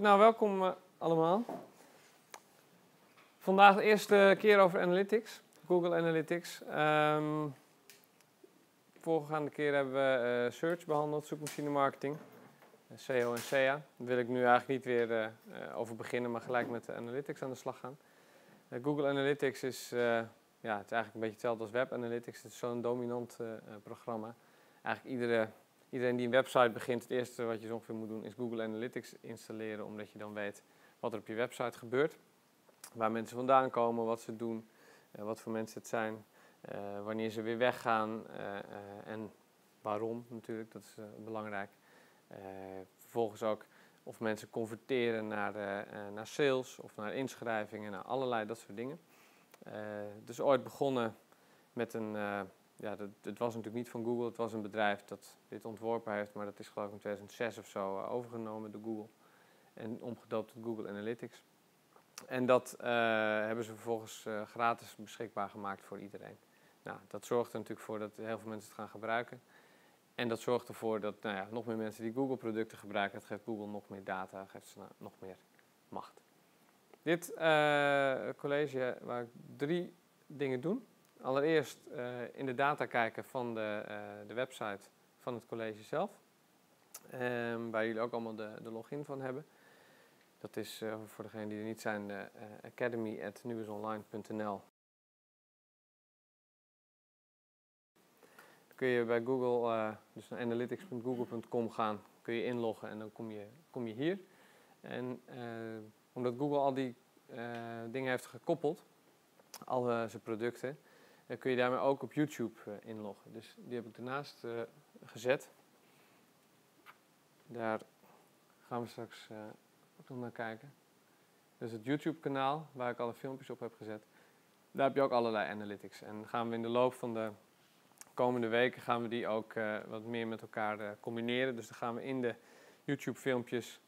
Nou, welkom uh, allemaal. Vandaag de eerste keer over Analytics, Google Analytics. Um, voorgaande keer hebben we uh, search behandeld, zoekmachine marketing, SEO en SEA. Daar wil ik nu eigenlijk niet weer over beginnen, maar gelijk met de Analytics aan de slag gaan. Google Analytics is, ja, het is eigenlijk een beetje hetzelfde als Web Analytics. Het is zo'n dominant programma. Eigenlijk iedere Iedereen die een website begint, het eerste wat je ongeveer moet doen is Google Analytics installeren, omdat je dan weet wat er op je website gebeurt. Waar mensen vandaan komen, wat ze doen, uh, wat voor mensen het zijn, uh, wanneer ze weer weggaan uh, en waarom natuurlijk, dat is belangrijk. vervolgens ook of mensen converteren naar, naar sales of naar inschrijvingen, naar allerlei dat soort dingen. dus ooit begonnen met een ja, dat, het was natuurlijk niet van Google. Het was een bedrijf dat dit ontworpen heeft, maar dat is geloof ik in 2006 of zo uh, overgenomen door Google. En omgedoopt tot Google Analytics. En dat uh, hebben ze vervolgens uh, gratis beschikbaar gemaakt voor iedereen. Nou, dat zorgt er natuurlijk voor dat heel veel mensen het gaan gebruiken. En dat zorgt ervoor dat nou ja, nog meer mensen die Google-producten gebruiken, dat geeft Google nog meer data, geeft ze nou nog meer macht. Dit college waar ik drie dingen doen. Allereerst uh, in de data kijken van de, uh, de website van het college zelf. Um, waar jullie ook allemaal de, de login van hebben. Dat is uh, voor degenen die er niet zijn, academy.nieuwsonline.nl. Kun je bij Google, dus naar analytics.google.com gaan, kun je inloggen en dan kom je, kom je hier. En omdat Google al die dingen heeft gekoppeld, al zijn producten, dan kun je daarmee ook op YouTube uh, inloggen. Dus die heb ik ernaast uh, gezet. Daar gaan we straks uh, ook nog naar kijken. Dus het YouTube kanaal waar ik alle filmpjes op heb gezet. Daar heb je ook allerlei analytics. En gaan we in de loop van de komende weken gaan we die ook wat meer met elkaar combineren. Dus dan gaan we in de YouTube filmpjes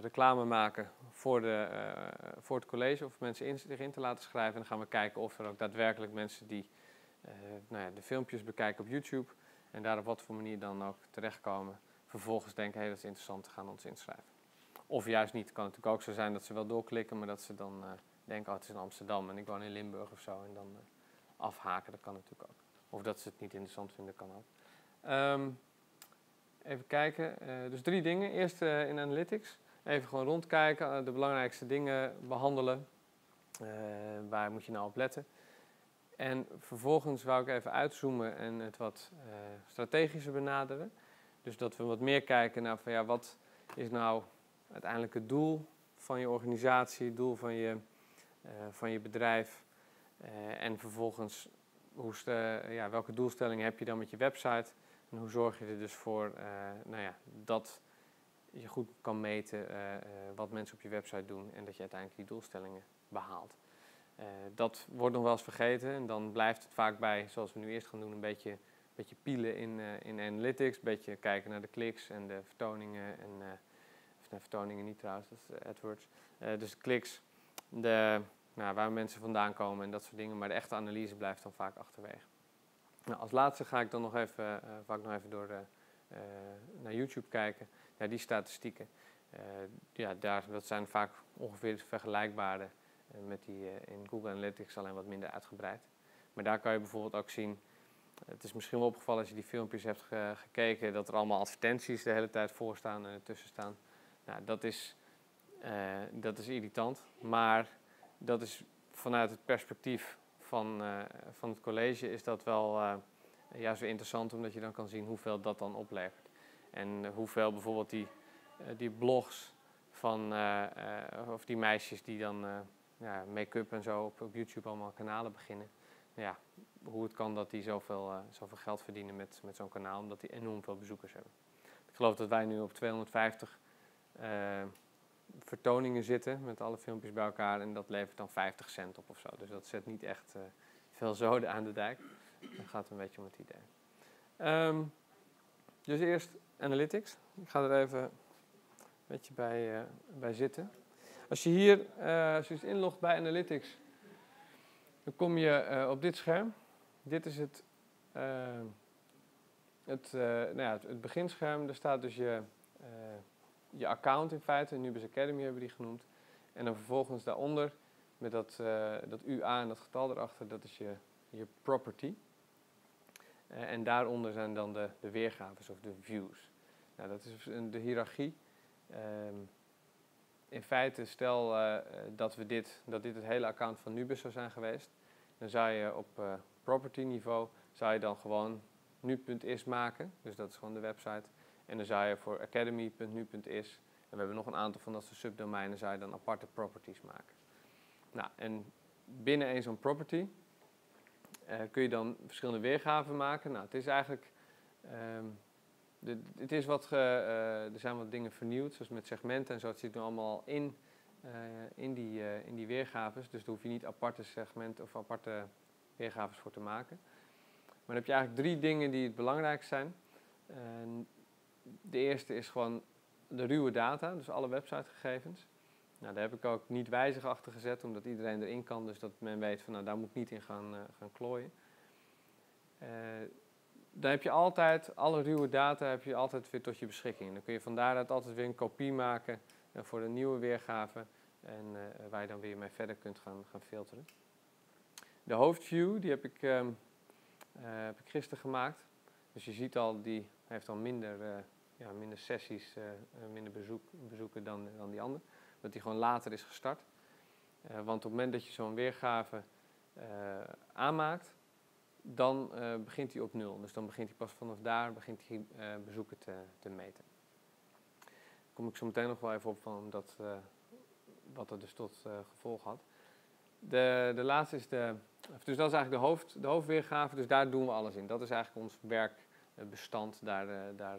reclame maken voor, de, voor het college of mensen in, zich in te laten schrijven. En dan gaan we kijken of er ook daadwerkelijk mensen die nou ja, de filmpjes bekijken op YouTube en daar op wat voor manier dan ook terechtkomen. Vervolgens denken, hé hey, dat is interessant, gaan ons inschrijven. Of juist niet. Kan natuurlijk ook zo zijn dat ze wel doorklikken, maar dat ze dan uh, denken, oh het is in Amsterdam en ik woon in Limburg of zo. En dan uh, afhaken, dat kan natuurlijk ook. Of dat ze het niet interessant vinden, kan ook. Um, even kijken, dus drie dingen. Eerst in Analytics. Even gewoon rondkijken, de belangrijkste dingen behandelen. waar moet je nou op letten? En vervolgens wou ik even uitzoomen en het wat uh, strategischer benaderen. Dus dat we wat meer kijken naar van ja, wat is nou uiteindelijk het doel van je organisatie, het doel van je, uh, van je bedrijf. Uh, en vervolgens hoe ja, welke doelstellingen heb je dan met je website. En hoe zorg je er dus voor nou ja, dat je goed kan meten wat mensen op je website doen en dat je uiteindelijk die doelstellingen behaalt. Uh, dat wordt nog wel eens vergeten en dan blijft het vaak bij, zoals we nu eerst gaan doen, een beetje, beetje pielen in, uh, in analytics. Een beetje kijken naar de kliks en de vertoningen. En, nee, vertoningen niet trouwens, dat is AdWords. dus de kliks, de, nou, waar mensen vandaan komen en dat soort dingen. Maar de echte analyse blijft dan vaak achterwege. Nou, als laatste ga ik dan nog even, vaak nog even door naar YouTube kijken. Ja, die statistieken. ja, daar, dat zijn vaak ongeveer vergelijkbare eh, met die eh, in Google Analytics alleen wat minder uitgebreid. Maar daar kan je bijvoorbeeld ook zien, het is misschien wel opgevallen als je die filmpjes hebt gekeken, dat er allemaal advertenties de hele tijd voor staan en ertussen staan. Nou, dat is, uh, dat is irritant, maar dat is vanuit het perspectief van, uh, van het college is dat wel juist weer interessant, omdat je dan kan zien hoeveel dat dan oplevert. En hoeveel bijvoorbeeld die, die blogs van, of die meisjes die dan ja, make-up en zo op, YouTube allemaal kanalen beginnen. Ja, hoe het kan dat die zoveel, uh, zoveel geld verdienen met, met zo'n kanaal, omdat die enorm veel bezoekers hebben. Ik geloof dat wij nu op 250 uh, eh, vertoningen zitten met alle filmpjes bij elkaar en dat levert dan 50 cent op of zo. Dus dat zet niet echt uh, veel zoden aan de dijk. Dan gaat het een beetje om het idee. Um, dus eerst analytics. Ik ga er even een beetje bij, bij zitten. Als je hier, uh, als je inlogt bij Analytics, dan kom je uh, op dit scherm. Dit is het, uh, het, nou ja, het, beginscherm. Daar staat dus je, je account in feite, Nubis Academy hebben die genoemd. En dan vervolgens daaronder, met dat, dat UA en dat getal erachter, dat is je, je property. En daaronder zijn dan de, de weergaves of de views. Nou, dat is de hiërarchie. Um, in feite, stel uh, dat, we dit, dat dit het hele account van Nubis zou zijn geweest, dan zou je op property niveau, zou je dan gewoon nu.is maken. Dus dat is gewoon de website. En dan zou je voor academy.nu.is, en we hebben nog een aantal van dat soort subdomeinen, zou je dan aparte properties maken. Nou, en binnen een zo'n property kun je dan verschillende weergaven maken. Nou, het is eigenlijk, um, het is wat, ge, uh, er zijn wat dingen vernieuwd, zoals met segmenten en zo. Het zit nu allemaal in, uh, in, die, in die weergaves, dus daar hoef je niet aparte segmenten of aparte weergaves voor te maken. Maar dan heb je eigenlijk drie dingen die het belangrijk zijn. de eerste is gewoon de ruwe data, dus alle websitegegevens. Nou, daar heb ik ook niet wijzig achter gezet, omdat iedereen erin kan, dus dat men weet van nou, daar moet ik niet in gaan, gaan klooien. Dan heb je altijd, alle ruwe data heb je altijd weer tot je beschikking. Dan kun je van daaruit altijd weer een kopie maken uh, voor de nieuwe weergave en waar je dan weer mee verder kunt gaan, gaan filteren. De hoofdview, die heb ik, ehm, heb ik gisteren gemaakt. Dus je ziet al, die heeft al minder, ja, minder sessies, minder bezoek, bezoeken dan, dan die andere dat die gewoon later is gestart. Uh, want op het moment dat je zo'n weergave uh, aanmaakt, dan uh, begint hij op nul. Dus dan begint hij pas vanaf daar begint hij, bezoeken te, te, meten. Daar kom ik zo meteen nog wel even op van dat, wat dat dus tot gevolg had. De, de laatste is de, dus dat is eigenlijk de, hoofd, de hoofdweergave, dus daar doen we alles in. Dat is eigenlijk ons werkbestand, daar, daar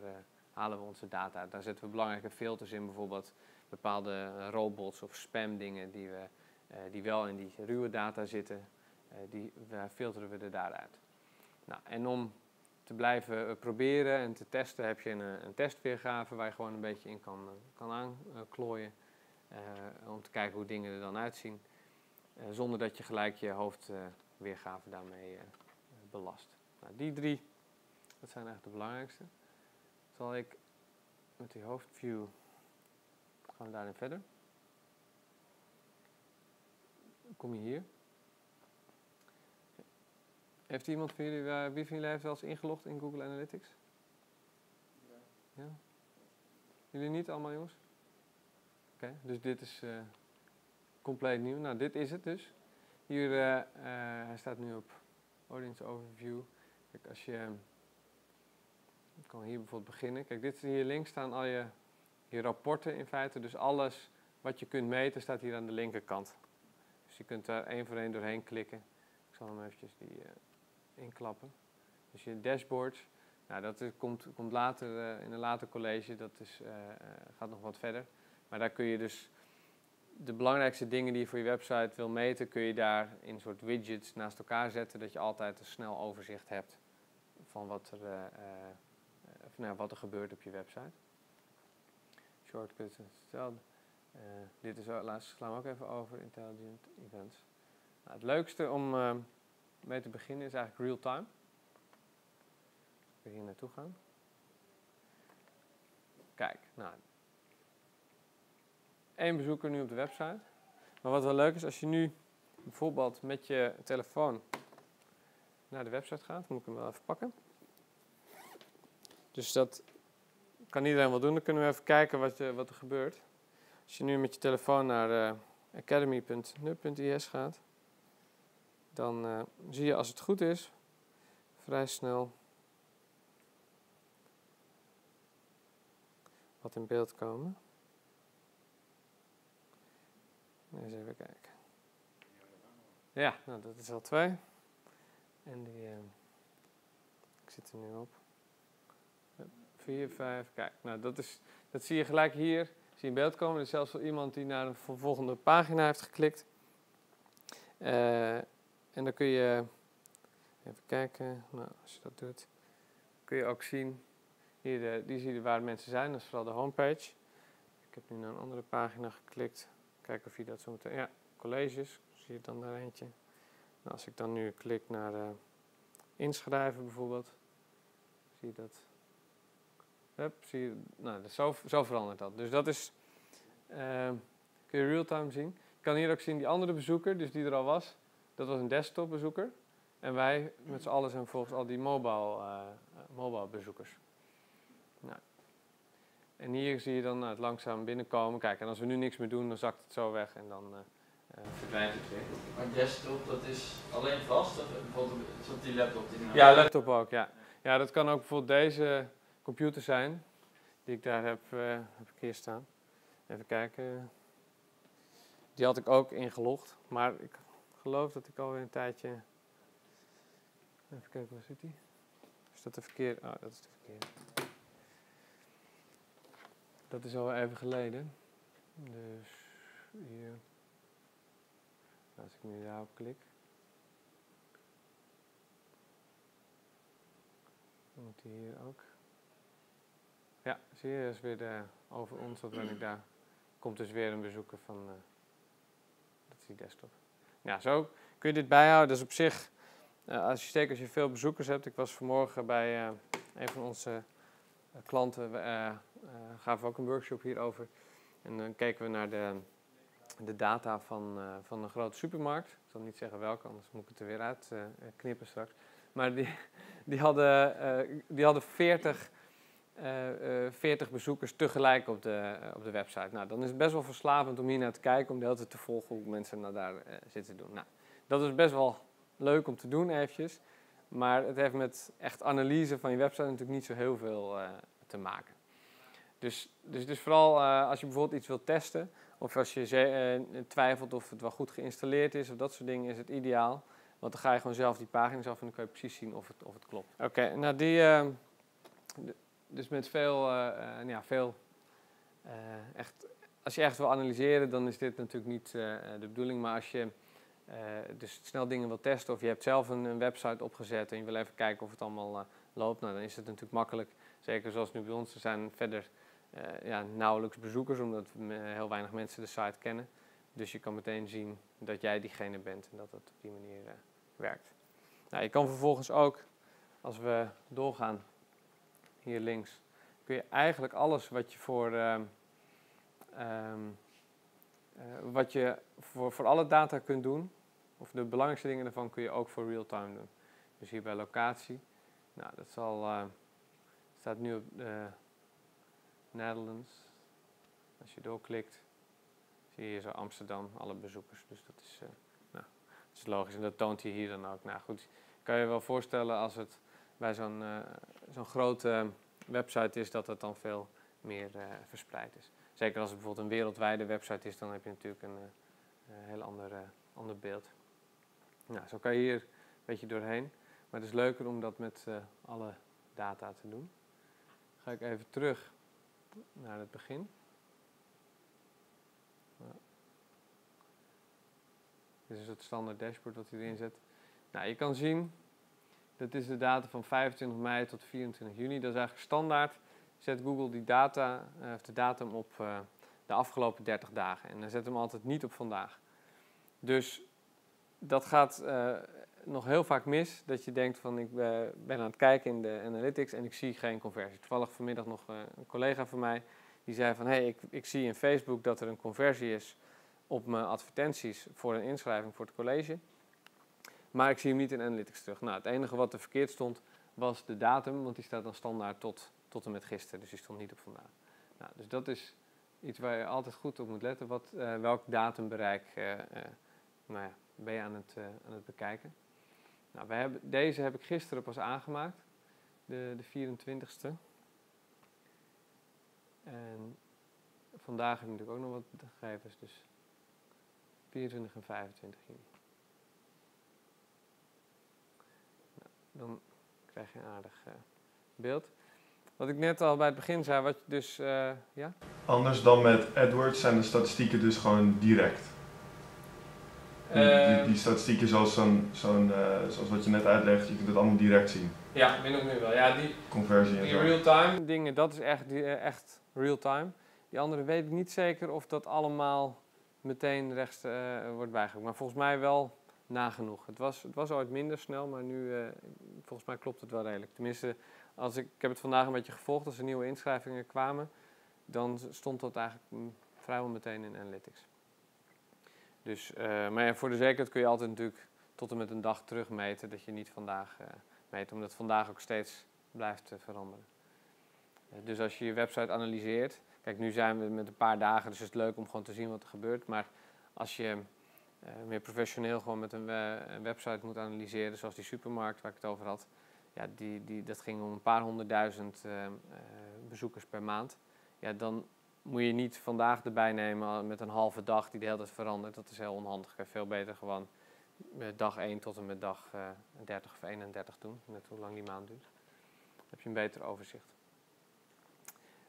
halen we onze data. Daar zetten we belangrijke filters in, bijvoorbeeld bepaalde eh, robots of spamdingen die, we, die wel in die ruwe data zitten, die filteren we er daaruit. Nou, en om te blijven proberen en te testen heb je een, een, testweergave waar je gewoon een beetje in kan, kan aanklooien. om te kijken hoe dingen er dan uitzien. zonder dat je gelijk je hoofdweergave daarmee belast. Nou, die drie, dat zijn eigenlijk de belangrijkste. Zal ik met die hoofdview gaan we daarin verder. kom je hier. Heeft iemand van jullie, uh, wie van jullie heeft wel eens ingelogd in Google Analytics? Ja. ja? Jullie niet allemaal jongens? Oké, dus dit is uh, compleet nieuw. Nou, dit is het dus. Hier, uh, hij staat nu op Audience Overview. Kijk, als je, ik kan hier bijvoorbeeld beginnen. Kijk, dit hier links staan al je je rapporten in feite. Dus alles wat je kunt meten staat hier aan de linkerkant. Dus je kunt daar één voor één doorheen klikken. Ik zal hem eventjes die uh, inklappen. Dus je dashboard, nou, dat komt, komt later uh, in een later college, dat is, uh, gaat nog wat verder. Maar daar kun je dus de belangrijkste dingen die je voor je website wil meten, kun je daar in soort widgets naast elkaar zetten, dat je altijd een snel overzicht hebt van wat er, van, nou, wat er gebeurt op je website shortcuts hetzelfde. Uh, dit is, laatst slaan we ook even over, intelligent events. Nou, het leukste om uh, mee te beginnen is eigenlijk real-time. We hier naartoe gaan. Kijk, nou. één bezoeker nu op de website. Maar wat wel leuk is, als je nu bijvoorbeeld met je telefoon naar de website gaat, moet ik hem wel even pakken. Dus dat kan iedereen wel doen. Dan kunnen we even kijken wat, wat er gebeurt. Als je nu met je telefoon naar uh, academy.nu.is gaat, dan uh, zie je als het goed is vrij snel wat in beeld komen. Eens even kijken. Ja, nou, dat is al twee. En die, uh, ik zit er nu op. 4, 5. Kijk, nou dat, is, dat zie je gelijk hier. Zie je in beeld komen. Er is zelfs wel iemand die naar een volgende pagina heeft geklikt. Uh, en dan kun je even kijken. Nou, als je dat doet, kun je ook zien. Hier, de, die zie je waar mensen zijn. Dat is vooral de homepage. Ik heb nu naar een andere pagina geklikt. Kijken of je dat zo meteen. Ja, colleges. Zie je dan daar eentje. Nou, als ik dan nu klik naar uh, inschrijven bijvoorbeeld. Zie je dat Hup, zie je, nou, zo, zo verandert dat. Dus dat is, ehm, kun je real-time zien. Je kan hier ook zien die andere bezoeker, dus die er al was. Dat was een desktop bezoeker. En wij met z'n allen zijn volgens al die mobile, eh, mobile bezoekers. Nou. En hier zie je dan nou, het langzaam binnenkomen. Kijk, en als we nu niks meer doen, dan zakt het zo weg en dan eh, verdwijnt het weer. Maar desktop, dat is alleen vast? Of bijvoorbeeld op die laptop? Die nou- Ja, laptop ook, ja. Ja, dat kan ook bijvoorbeeld deze computer zijn, die ik daar heb, eh, heb ik hier staan. Even kijken. Die had ik ook ingelogd, maar ik geloof dat ik alweer een tijdje... Even kijken, waar zit die? Is dat de verkeerde? Oh, dat is de verkeerde. Dat is al even geleden. Dus hier. Als ik nu daarop klik. Dan moet die hier ook. Ja, zie je, is weer de, over ons, dat ben ik daar. Komt dus weer een bezoeker van, eh, dat is die desktop. Ja, zo kun je dit bijhouden. Dat is op zich, eh, als je, zeker als je veel bezoekers hebt. Ik was vanmorgen bij eh, een van onze eh, klanten, eh, gaven we ook een workshop hierover. En dan keken we naar de, de data van, van een grote supermarkt. Ik zal niet zeggen welke, anders moet ik het er weer uit knippen straks. Maar die, die, hadden, die hadden 40, eh, eh, 40 bezoekers tegelijk op de, eh, op de website. Nou, dan is het best wel verslavend om hier naar te kijken, om de hele tijd te volgen hoe mensen nou daar eh, zitten doen. Nou, dat is best wel leuk om te doen eventjes. Maar het heeft met echt analyse van je website natuurlijk niet zo heel veel eh, te maken. Dus, dus, dus vooral eh, als je bijvoorbeeld iets wilt testen, of als je eh, twijfelt of het wel goed geïnstalleerd is, of dat soort dingen, is het ideaal. Want dan ga je gewoon zelf die pagina's af en dan kan je precies zien of het, of het klopt. Oké, nou die, eh, dus met veel, eh, eh, ja, veel eh, echt, als je echt wil analyseren, dan is dit natuurlijk niet de bedoeling. Maar als je dus snel dingen wil testen, of je hebt zelf een, website opgezet en je wil even kijken of het allemaal loopt, nou, dan is het natuurlijk makkelijk. Zeker zoals nu bij ons, er zijn verder ja, nauwelijks bezoekers, omdat heel weinig mensen de site kennen. Dus je kan meteen zien dat jij diegene bent en dat het op die manier werkt. Nou, je kan vervolgens ook, als we doorgaan, hier links, kun je eigenlijk alles wat je voor, ehm, ehm, eh, wat je voor, voor alle data kunt doen, of de belangrijkste dingen daarvan kun je ook voor real-time doen. Dus hier bij locatie, nou dat zal, eh, staat nu op de Netherlands. Als je doorklikt, zie je hier zo Amsterdam, alle bezoekers. Dus dat is, eh, nou, is logisch en dat toont hij hier dan ook. Nou goed, kan je wel voorstellen als het bij zo'n eh, zo'n grote website is, dat het dan veel meer eh, verspreid is. Zeker als het bijvoorbeeld een wereldwijde website is, dan heb je natuurlijk een eh, heel ander, ander beeld. Nou, zo kan je hier een beetje doorheen. Maar het is leuker om dat met alle data te doen. Ga ik even terug naar het begin. Dit is het standaard dashboard wat hij erin. Nou, je kan zien, dat is de data van 25 mei tot 24 juni. Dat is eigenlijk standaard. Zet Google die data, eh, of de datum op eh, de afgelopen 30 dagen. En dan zet hem altijd niet op vandaag. Dus dat gaat eh, nog heel vaak mis. Dat je denkt van ik ben aan het kijken in de analytics en ik zie geen conversie. Toevallig vanmiddag nog een collega van mij die zei van hé, hey, ik, ik zie in Facebook dat er een conversie is op mijn advertenties voor een inschrijving voor het college. Maar ik zie hem niet in Analytics terug. Nou, het enige wat er verkeerd stond was de datum, want die staat dan standaard tot, tot en met gisteren, dus die stond niet op vandaag. Nou, dus dat is iets waar je altijd goed op moet letten. Wat, eh, welk datumbereik eh, eh, nou ja, ben je aan het, aan het bekijken. Nou, hebben, deze heb ik gisteren pas aangemaakt, de, de 24ste. En vandaag heb ik natuurlijk ook nog wat gegevens, dus 24 en 25 juni. Dan krijg je een aardig eh, beeld. Wat ik net al bij het begin zei, wat je dus, eh, ja? Anders dan met AdWords zijn de statistieken dus gewoon direct. Die, die, Eh, die statistieken zoals, zo'n, zo'n, zoals wat je net uitlegt, je kunt het allemaal direct zien. ja, min of meer wel. Ja, die, Conversie Die real-time dingen, dat is echt, die, echt real-time. Die andere weet ik niet zeker of dat allemaal meteen rechts wordt bijgevoegd. Maar volgens mij wel nagenoeg. Het was, het was ooit minder snel, maar nu, eh, volgens mij klopt het wel redelijk. Tenminste, als ik, heb het vandaag een beetje gevolgd, als er nieuwe inschrijvingen kwamen, dan stond dat eigenlijk mm, vrijwel meteen in Analytics. Dus, eh, maar voor de zekerheid kun je altijd natuurlijk tot en met een dag terugmeten, dat je niet vandaag eh, meet, omdat vandaag ook steeds blijft eh, veranderen. Dus als je je website analyseert, kijk nu zijn we met een paar dagen, dus het is leuk om gewoon te zien wat er gebeurt, maar als je meer professioneel gewoon met een, we- een website moet analyseren, zoals die supermarkt waar ik het over had, ja, die, die, dat ging om een paar honderdduizend eh, eh, bezoekers per maand. Ja, dan moet je niet vandaag erbij nemen met een halve dag die de hele tijd verandert. Dat is heel onhandig. Veel beter gewoon dag 1 tot en met dag eh 30 of 31 doen. Net hoe lang die maand duurt. Heb je een beter overzicht.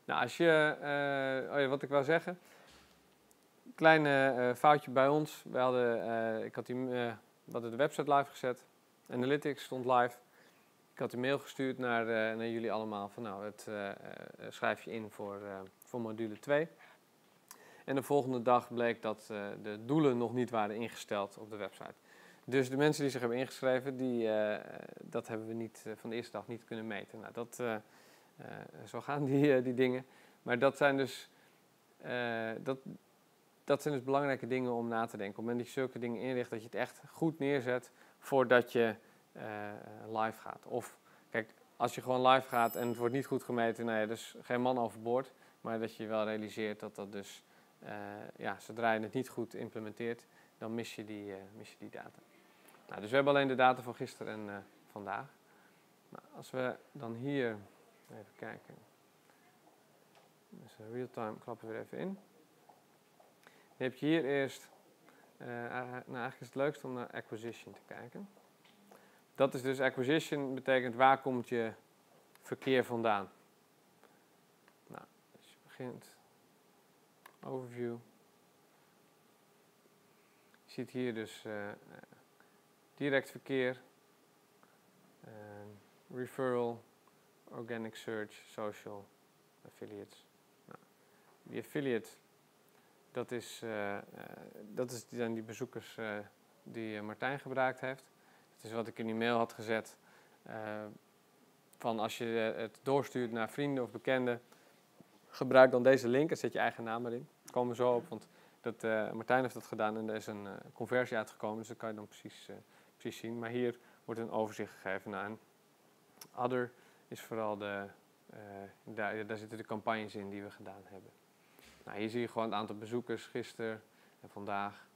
Nou, als je, eh, oh wat ik wou zeggen. Klein eh, foutje bij ons. We hadden, eh, ik had die, eh, we de website live gezet. Analytics stond live. Ik had een mail gestuurd naar, naar jullie allemaal van nou, het schrijf je in voor, voor module 2. En de volgende dag bleek dat de doelen nog niet waren ingesteld op de website. Dus de mensen die zich hebben ingeschreven, die, dat hebben we niet, van de eerste dag niet kunnen meten. Nou, dat, zo gaan die, die dingen. Maar dat zijn dus, dat, dat zijn dus belangrijke dingen om na te denken. Op het moment dat je zulke dingen inricht, dat je het echt goed neerzet voordat je eh, live gaat. Of kijk, als je gewoon live gaat en het wordt niet goed gemeten, nou ja, dus geen man overboord. Maar dat je wel realiseert dat dat dus, eh, ja, zodra je het niet goed implementeert, dan mis je die, eh, mis je die data. Nou, dus we hebben alleen de data van gisteren en vandaag. Nou, als we dan hier even kijken. Dus real-time klappen we er even in. Dan heb je hier eerst, eh, nou eigenlijk is het leukst om naar acquisition te kijken. Dat is dus acquisition, betekent waar komt je verkeer vandaan. Nou, als je begint, overview. Je ziet hier dus eh, eh, direct verkeer, referral, organic search, social, affiliates. Nou, die affiliate, dat, is, eh, eh, dat is, zijn die bezoekers eh, die Martijn gebruikt heeft. Dat is wat ik in die mail had gezet. van als je het doorstuurt naar vrienden of bekenden, gebruik dan deze link en zet je eigen naam erin. Komen zo op, want dat, Martijn heeft dat gedaan en er is een eh, conversie uitgekomen, dus dat kan je dan precies, precies zien. Maar hier wordt een overzicht gegeven naar een other is vooral de, daar, daar zitten de campagnes in die we gedaan hebben. Nou, hier zie je gewoon het aantal bezoekers gisteren en vandaag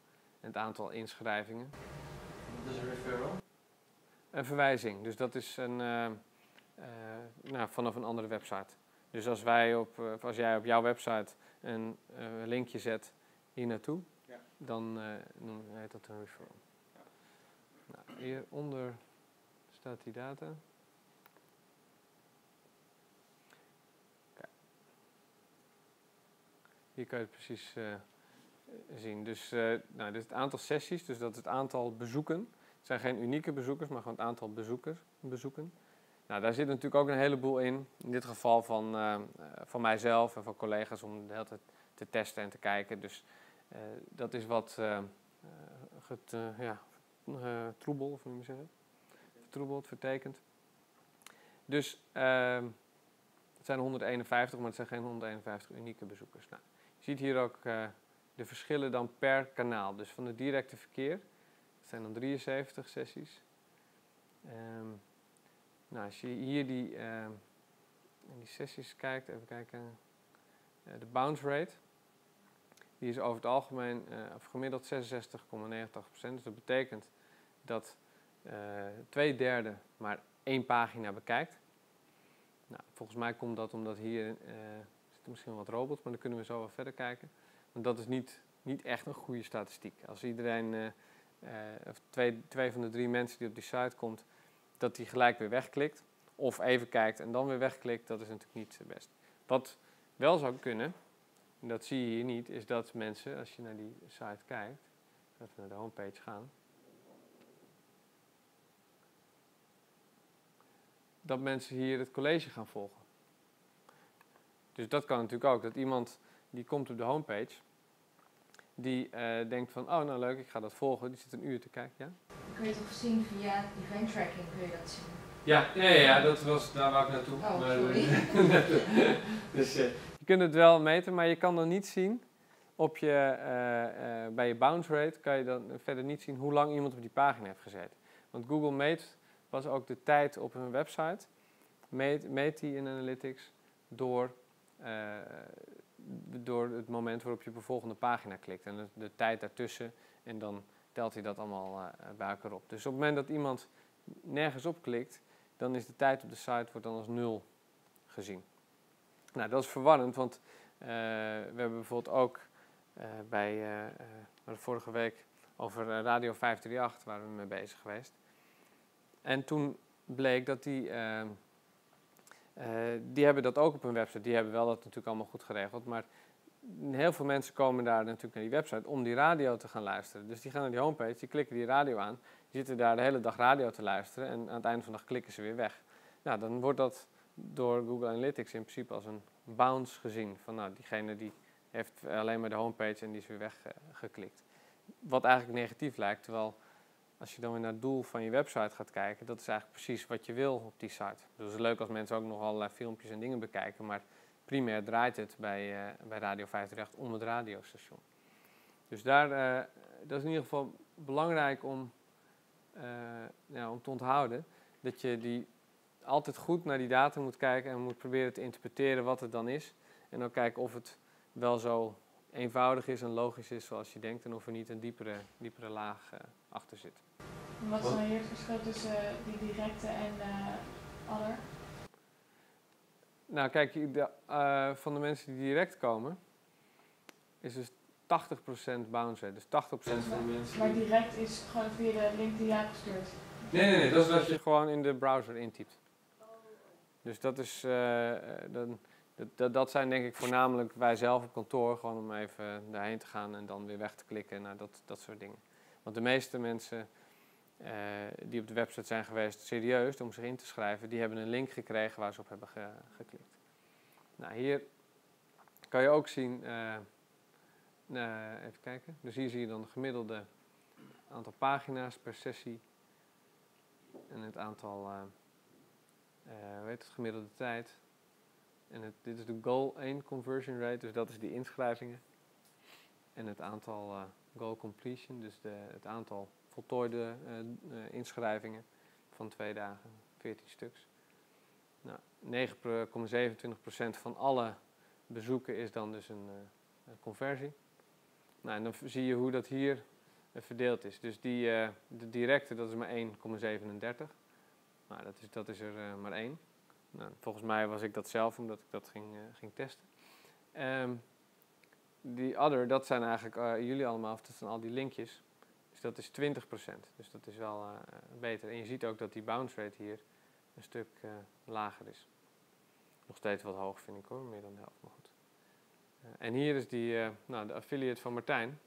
en het aantal inschrijvingen. Dat is een referral. Een verwijzing, dus dat is een, eh, eh, nou, vanaf een andere website. Dus als, wij op, eh, als jij op jouw website een linkje zet hier naartoe, Ja. dan, dan heet dat een referral. Nou, hieronder staat die data. Hier kan je het precies eh, zien. Dus eh, nou, dit is het aantal sessies, dus dat is het aantal bezoeken. Het zijn geen unieke bezoekers, maar gewoon het aantal bezoekers, bezoeken. Nou, daar zit natuurlijk ook een heleboel in. In dit geval van, eh, van mijzelf en van collega's om de hele tijd te testen en te kijken. Dus dat is wat get, ja, troebel, of moet je zeggen? Vertroebeld, vertekend. Dus ehm, het zijn 151, maar het zijn geen 151 unieke bezoekers. Nou, je ziet hier ook eh, de verschillen dan per kanaal. Dus van het directe verkeer, dat zijn dan 73 sessies. Ehm, nou, als je hier die, ehm, die sessies kijkt, even kijken. eh, de bounce rate, die is over het algemeen eh, gemiddeld 66,89%. Dus dat betekent dat twee derde maar één pagina bekijkt. Nou, volgens mij komt dat omdat hier misschien wat robots, maar dan kunnen we zo wel verder kijken. Want dat is niet, niet echt een goede statistiek. Als iedereen, eh, eh, of twee, twee van de drie mensen die op die site komt, dat die gelijk weer wegklikt. Of even kijkt en dan weer wegklikt, dat is natuurlijk niet het best. Wat wel zou kunnen, en dat zie je hier niet, is dat mensen, als je naar die site kijkt, even naar de homepage gaan, dat mensen hier het college gaan volgen. Dus dat kan natuurlijk ook, dat iemand die komt op de homepage, die eh, denkt van, oh nou leuk, ik ga dat volgen, die zit een uur te kijken, ja? kun je toch zien via event tracking kun je dat zien. Ja, ja, ja, ja, dat was, daar wou ik naartoe. Oh, sorry. eh, dus eh, je kunt het wel meten, maar je kan dan niet zien op je, eh, eh, bij je bounce rate, kan je dan verder niet zien hoe lang iemand op die pagina heeft gezeten. Want Google meet pas ook de tijd op hun website, meet, meet die in Analytics door, eh, door het moment waarop je op de volgende pagina klikt en de, tijd daartussen en dan telt hij dat allemaal eh, bij elkaar op. Dus op het moment dat iemand nergens op klikt, dan is de tijd op de site wordt dan als nul gezien. Nou, dat is verwarrend, want eh, we hebben bijvoorbeeld ook bij vorige week over Radio 538 waren we mee bezig geweest. En toen bleek dat die, eh, die hebben dat ook op hun website. Die hebben wel dat natuurlijk allemaal goed geregeld, maar heel veel mensen komen daar natuurlijk naar die website om die radio te gaan luisteren. Dus die gaan naar die homepage, die klikken die radio aan, die zitten daar de hele dag radio te luisteren en aan het einde van de dag klikken ze weer weg. Nou, dan wordt dat door Google Analytics in principe als een bounce gezien. Van nou, diegene die heeft alleen maar de homepage en die is weer weggeklikt. Wat eigenlijk negatief lijkt, terwijl als je dan weer naar het doel van je website gaat kijken, dat is eigenlijk precies wat je wil op die site. Dus het is leuk als mensen ook nog allerlei filmpjes en dingen bekijken, maar primair draait het bij, eh, bij Radio 538 om het radiostation. Dus daar, eh, dat is in ieder geval belangrijk om, eh, om te onthouden, dat je die altijd goed naar die data moet kijken en moet proberen te interpreteren wat het dan is. En dan kijken of het wel zo eenvoudig is en logisch is zoals je denkt en of er niet een diepere, diepere laag achter zit. En Wat is dan hier het verschil tussen eh, die directe en eh other? Nou, kijk, de, eh, van de mensen die direct komen, is dus 80% bounce rate. Dus 80% van de mensen. Maar direct is gewoon via de link die jij hebt gestuurd. Nee, nee, nee, dat is wat je gewoon in de browser intypt. Dus dat is, dan, dat, dat, dat zijn denk ik voornamelijk wij zelf op kantoor, gewoon om even daarheen te gaan en dan weer weg te klikken, nou, dat, dat soort dingen. Want de meeste mensen eh, die op de website zijn geweest, serieus, om zich in te schrijven, die hebben een link gekregen waar ze op hebben ge- geklikt. Nou, hier kan je ook zien, eh, eh, even kijken, dus hier zie je dan het gemiddelde aantal pagina's per sessie en het aantal, hoe heet het, gemiddelde tijd. En het, dit is de goal 1 conversion rate, dus dat is die inschrijvingen. En het aantal goal completion, dus de, het aantal voltooide eh, eh, inschrijvingen van twee dagen, 14 stuks. Nou, 9,27% van alle bezoeken is dan dus een, eh, conversie. Nou, en dan zie je hoe dat hier verdeeld is. Dus die, de directe, dat is maar 1,37. Nou, dat is, dat is er maar één. Nou, volgens mij was ik dat zelf, omdat ik dat ging, ging testen. Ehm, die other, dat zijn eigenlijk eh, jullie allemaal, of dat zijn al die linkjes. Dus dat is 20%. Dus dat is wel eh, beter. En je ziet ook dat die bounce rate hier een stuk eh, lager is. Nog steeds wat hoog vind ik hoor, meer dan de helft, maar goed. En hier is die, nou, de affiliate van Martijn.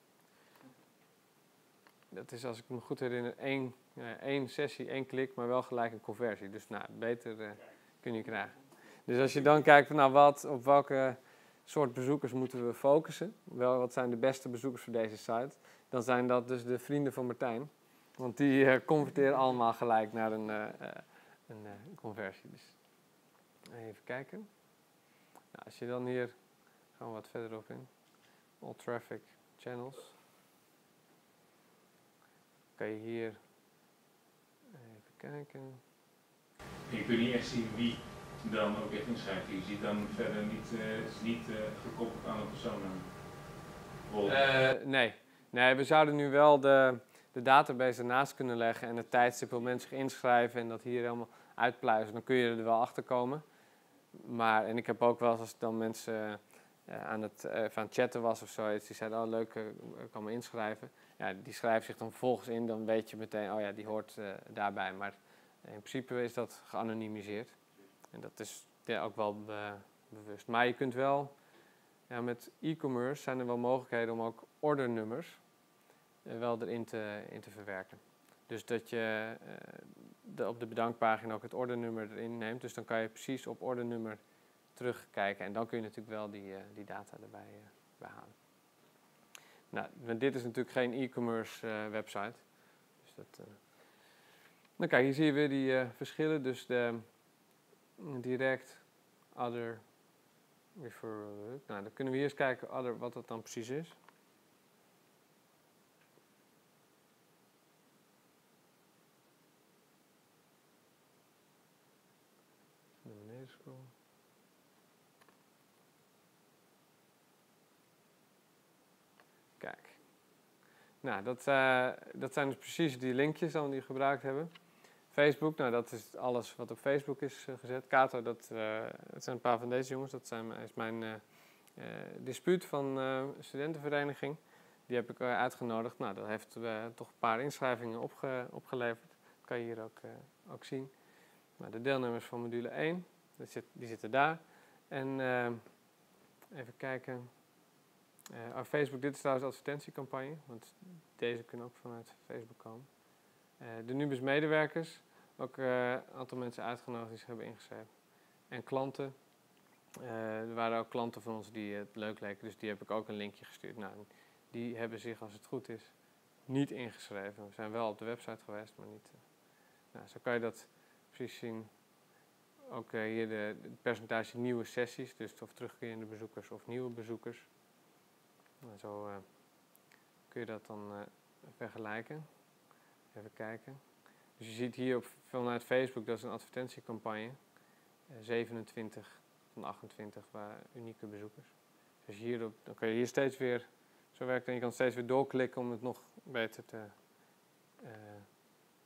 Dat is, als ik me goed herinner, één, één sessie, één klik, maar wel gelijk een conversie. Dus nou, beter kun je krijgen. Dus als je dan kijkt van nou, wat, op welke soort bezoekers moeten we focussen, wel, wat zijn de beste bezoekers voor deze site, dan zijn dat dus de vrienden van Martijn. Want die eh, converteren allemaal gelijk naar een, eh, eh, een conversie. Dus even kijken. Nou, als je dan hier, gaan we wat verder op in, all traffic channels. Kan je hier even kijken. Je kunt niet echt zien wie dan ook echt inschrijft. Je ziet dan verder niet, eh, het is niet eh, gekoppeld aan een persoon. Eh, nee. nee, we zouden nu wel de, de database ernaast kunnen leggen en het tijdstip waarop mensen zich inschrijven en dat hier helemaal uitpluizen. Dan kun je er wel achter komen. Maar, en ik heb ook wel eens als dan mensen aan, het, het chatten was of zoiets, die zeiden, oh leuk, ik kan me inschrijven. Ja, die schrijft zich dan vervolgens in, dan weet je meteen, oh ja, die hoort daarbij. Maar in principe is dat geanonimiseerd. Dat is ook wel be- bewust. Maar je kunt wel, ja, met e-commerce zijn er wel mogelijkheden om ook ordernummers eh, wel erin te, in te verwerken. Dus dat je eh, op de bedankpagina ook het ordernummer erin neemt. Dus dan kan je precies op ordernummer terugkijken. En dan kun je natuurlijk wel die, eh, die data erbij eh, bij halen. Nou, dit is natuurlijk geen e-commerce website. Dus dat, Nou kijk, hier zie je weer die verschillen. Dus de direct, other, refer. Nou, dan kunnen we eens kijken wat dat dan precies is. Kijk. Nou, dat, eh, dat zijn dus precies die linkjes dan die we gebruikt hebben. Facebook, nou dat is alles wat op Facebook is eh, gezet. Kato, dat, eh, dat zijn een paar van deze jongens. Dat zijn, is mijn eh, dispuut van studentenvereniging. Die heb ik uitgenodigd. Nou, dat heeft toch een paar inschrijvingen opge- opgeleverd. Dat kan je hier ook, ook zien. Nou, de deelnemers van module 1, dat zit, die zitten daar. En even kijken. Eh, oh, Facebook, dit is trouwens advertentiecampagne. Want deze kunnen ook vanuit Facebook komen. De Nubus medewerkers, ook eh, een aantal mensen uitgenodigd die zich hebben ingeschreven. En klanten, eh, er waren ook klanten van ons die het leuk leken, dus die heb ik ook een linkje gestuurd. Nou, die hebben zich, als het goed is, niet ingeschreven. We zijn wel op de website geweest, maar niet. eh. nou, zo kan je dat precies zien. Ook hier de, de percentage nieuwe sessies, dus of terugkerende bezoekers of nieuwe bezoekers. Nou, zo kun je dat dan vergelijken. Even kijken. Dus je ziet hier op, vanuit Facebook, dat is een advertentiecampagne. Eh, 27 van 28 waren unieke bezoekers. Dus hierop, dan kan je hier steeds weer, zo werkt en je kan steeds weer doorklikken om het nog beter te, eh,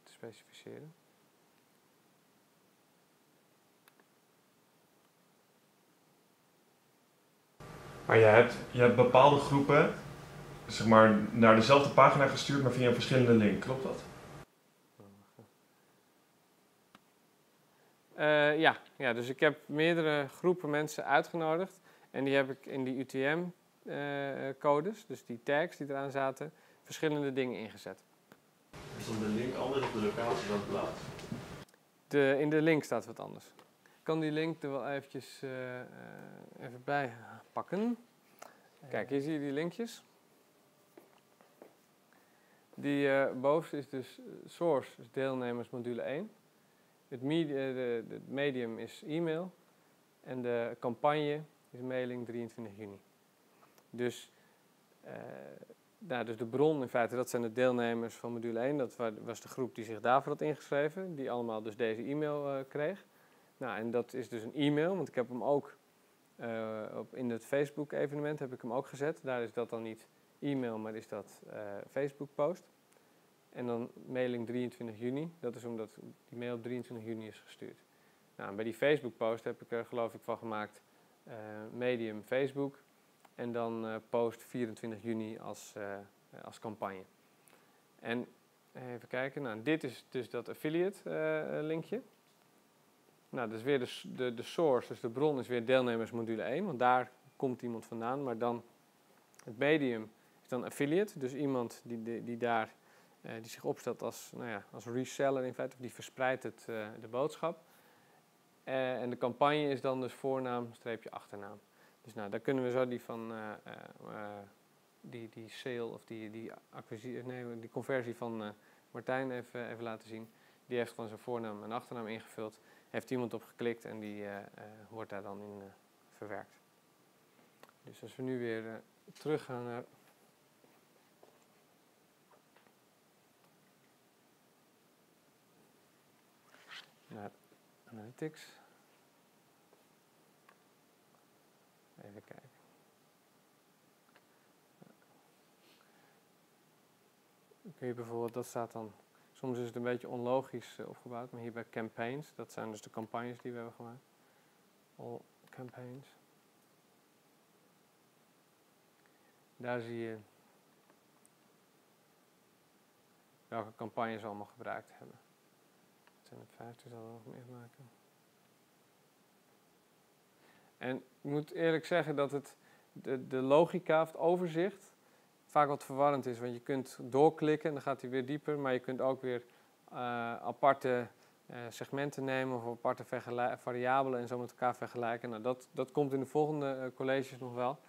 te specificeren. Maar je hebt, je hebt bepaalde groepen zeg maar, naar dezelfde pagina gestuurd, maar via een verschillende link. Klopt dat? Eh, ja, ja, dus ik heb meerdere groepen mensen uitgenodigd. En die heb ik in die UTM-codes, dus die tags die eraan zaten, verschillende dingen ingezet. Is dan de link anders op de locatie de plaats? De, in de link staat wat anders. Ik kan die link er wel eventjes eh, eh, even bij pakken. Kijk, hier zie je die linkjes. Die eh bovenste is dus eh, source, dus deelnemers module 1. Eh, het medium is e-mail. En de campagne is mailing 23 juni. Dus, eh, nou, dus de bron in feite, dat zijn de deelnemers van module 1. Dat wa- was de groep die zich daarvoor had ingeschreven. Die allemaal dus deze e-mail eh, kreeg. Nou, en dat is dus een e-mail, want ik heb hem ook op, in het Facebook-evenement heb ik hem ook gezet. Daar is dat dan niet e-mail, maar is dat Facebook-post. En dan mailing 23 juni. Dat is omdat die mail op 23 juni is gestuurd. Nou, bij die Facebook-post heb ik er geloof ik van gemaakt eh, medium Facebook. En dan eh, post 24 juni als, eh, als campagne. En even kijken, nou, dit is dus dat affiliate linkje. Nou, dat is weer de, de, de source, dus de bron is weer deelnemers module 1, want daar komt iemand vandaan. Maar dan het medium is dan affiliate, dus iemand die, die, die daar eh, die zich opstelt als, nou ja, als reseller in feite, die verspreidt het, eh, de boodschap. Eh, en de campagne is dan dus voornaam, streepje achternaam. Dus nou, daar kunnen we zo die van die, die sale of die, die, acquisitie, nee, die conversie van Martijn even, even laten zien. Die heeft gewoon zijn voornaam en achternaam ingevuld. Heeft iemand op geklikt en die wordt daar dan in verwerkt. Dus als we nu weer teruggaan naar. Naar Analytics. Even kijken. Hier bijvoorbeeld, dat staat dan. Soms is het een beetje onlogisch eh, opgebouwd, maar hier bij campaigns, dat zijn dus de campagnes die we hebben gemaakt. All campaigns. Daar zie je welke campagnes we allemaal gebruikt hebben. Het zijn er vijf, dus dat we nog meer maken. En ik moet eerlijk zeggen dat het, de, de logica of het overzicht vaak wat verwarrend is. Want je kunt doorklikken en dan gaat hij weer dieper. Maar je kunt ook weer eh, aparte eh, segmenten nemen of aparte variabelen en zo met elkaar vergelijken. Nou, dat, dat komt in de volgende eh, colleges nog wel.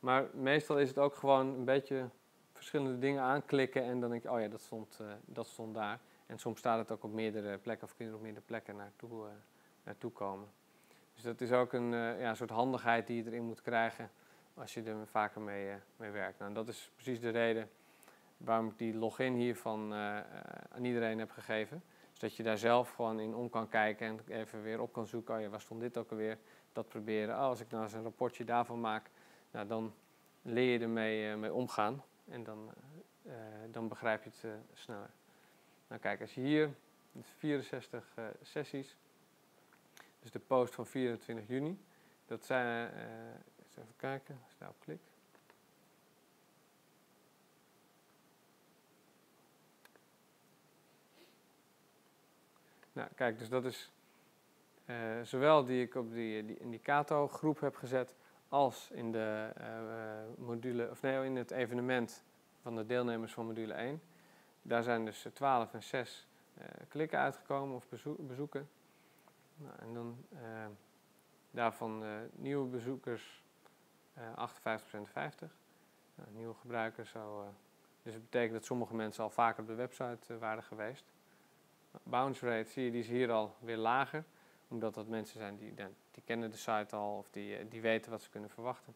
Maar meestal is het ook gewoon een beetje verschillende dingen aanklikken en dan denk je, oh ja, dat stond, dat stond daar. En soms staat het ook op meerdere plekken of kun je er op meerdere plekken naartoe, eh, naartoe komen. Dus dat is ook een eh, ja, soort handigheid die je erin moet krijgen als je er vaker mee, eh, mee werkt. Nou, en dat is precies de reden waarom ik die login hiervan aan iedereen heb gegeven. Zodat je daar zelf gewoon in om kan kijken en even weer op kan zoeken. Oh ja, waar stond dit ook alweer? Dat proberen. Oh, als ik nou eens een rapportje daarvan maak, nou, dan leer je ermee mee omgaan. En dan, dan begrijp je het sneller. Nou kijk, als je hier, het 64 eh, sessies. Dus de post van 24 juni. Dat zijn, eh, eens even kijken, als ik daarop klik. Nou, kijk, dus dat is eh, zowel die ik op die, die indicato groep heb gezet, als in de module, of nee, in het evenement van de deelnemers van module 1. Daar zijn dus 12 en 6 eh, klikken uitgekomen of bezoek- bezoeken. Nou, en dan eh, daarvan eh, nieuwe bezoekers eh 58% 50. Nou, nieuwe gebruikers zo. eh, dus het betekent dat sommige mensen al vaker op de website eh, waren geweest. Bounce rate zie je, die is hier al weer lager. Omdat dat mensen zijn die, die, kennen de site al of die, eh, die weten wat ze kunnen verwachten.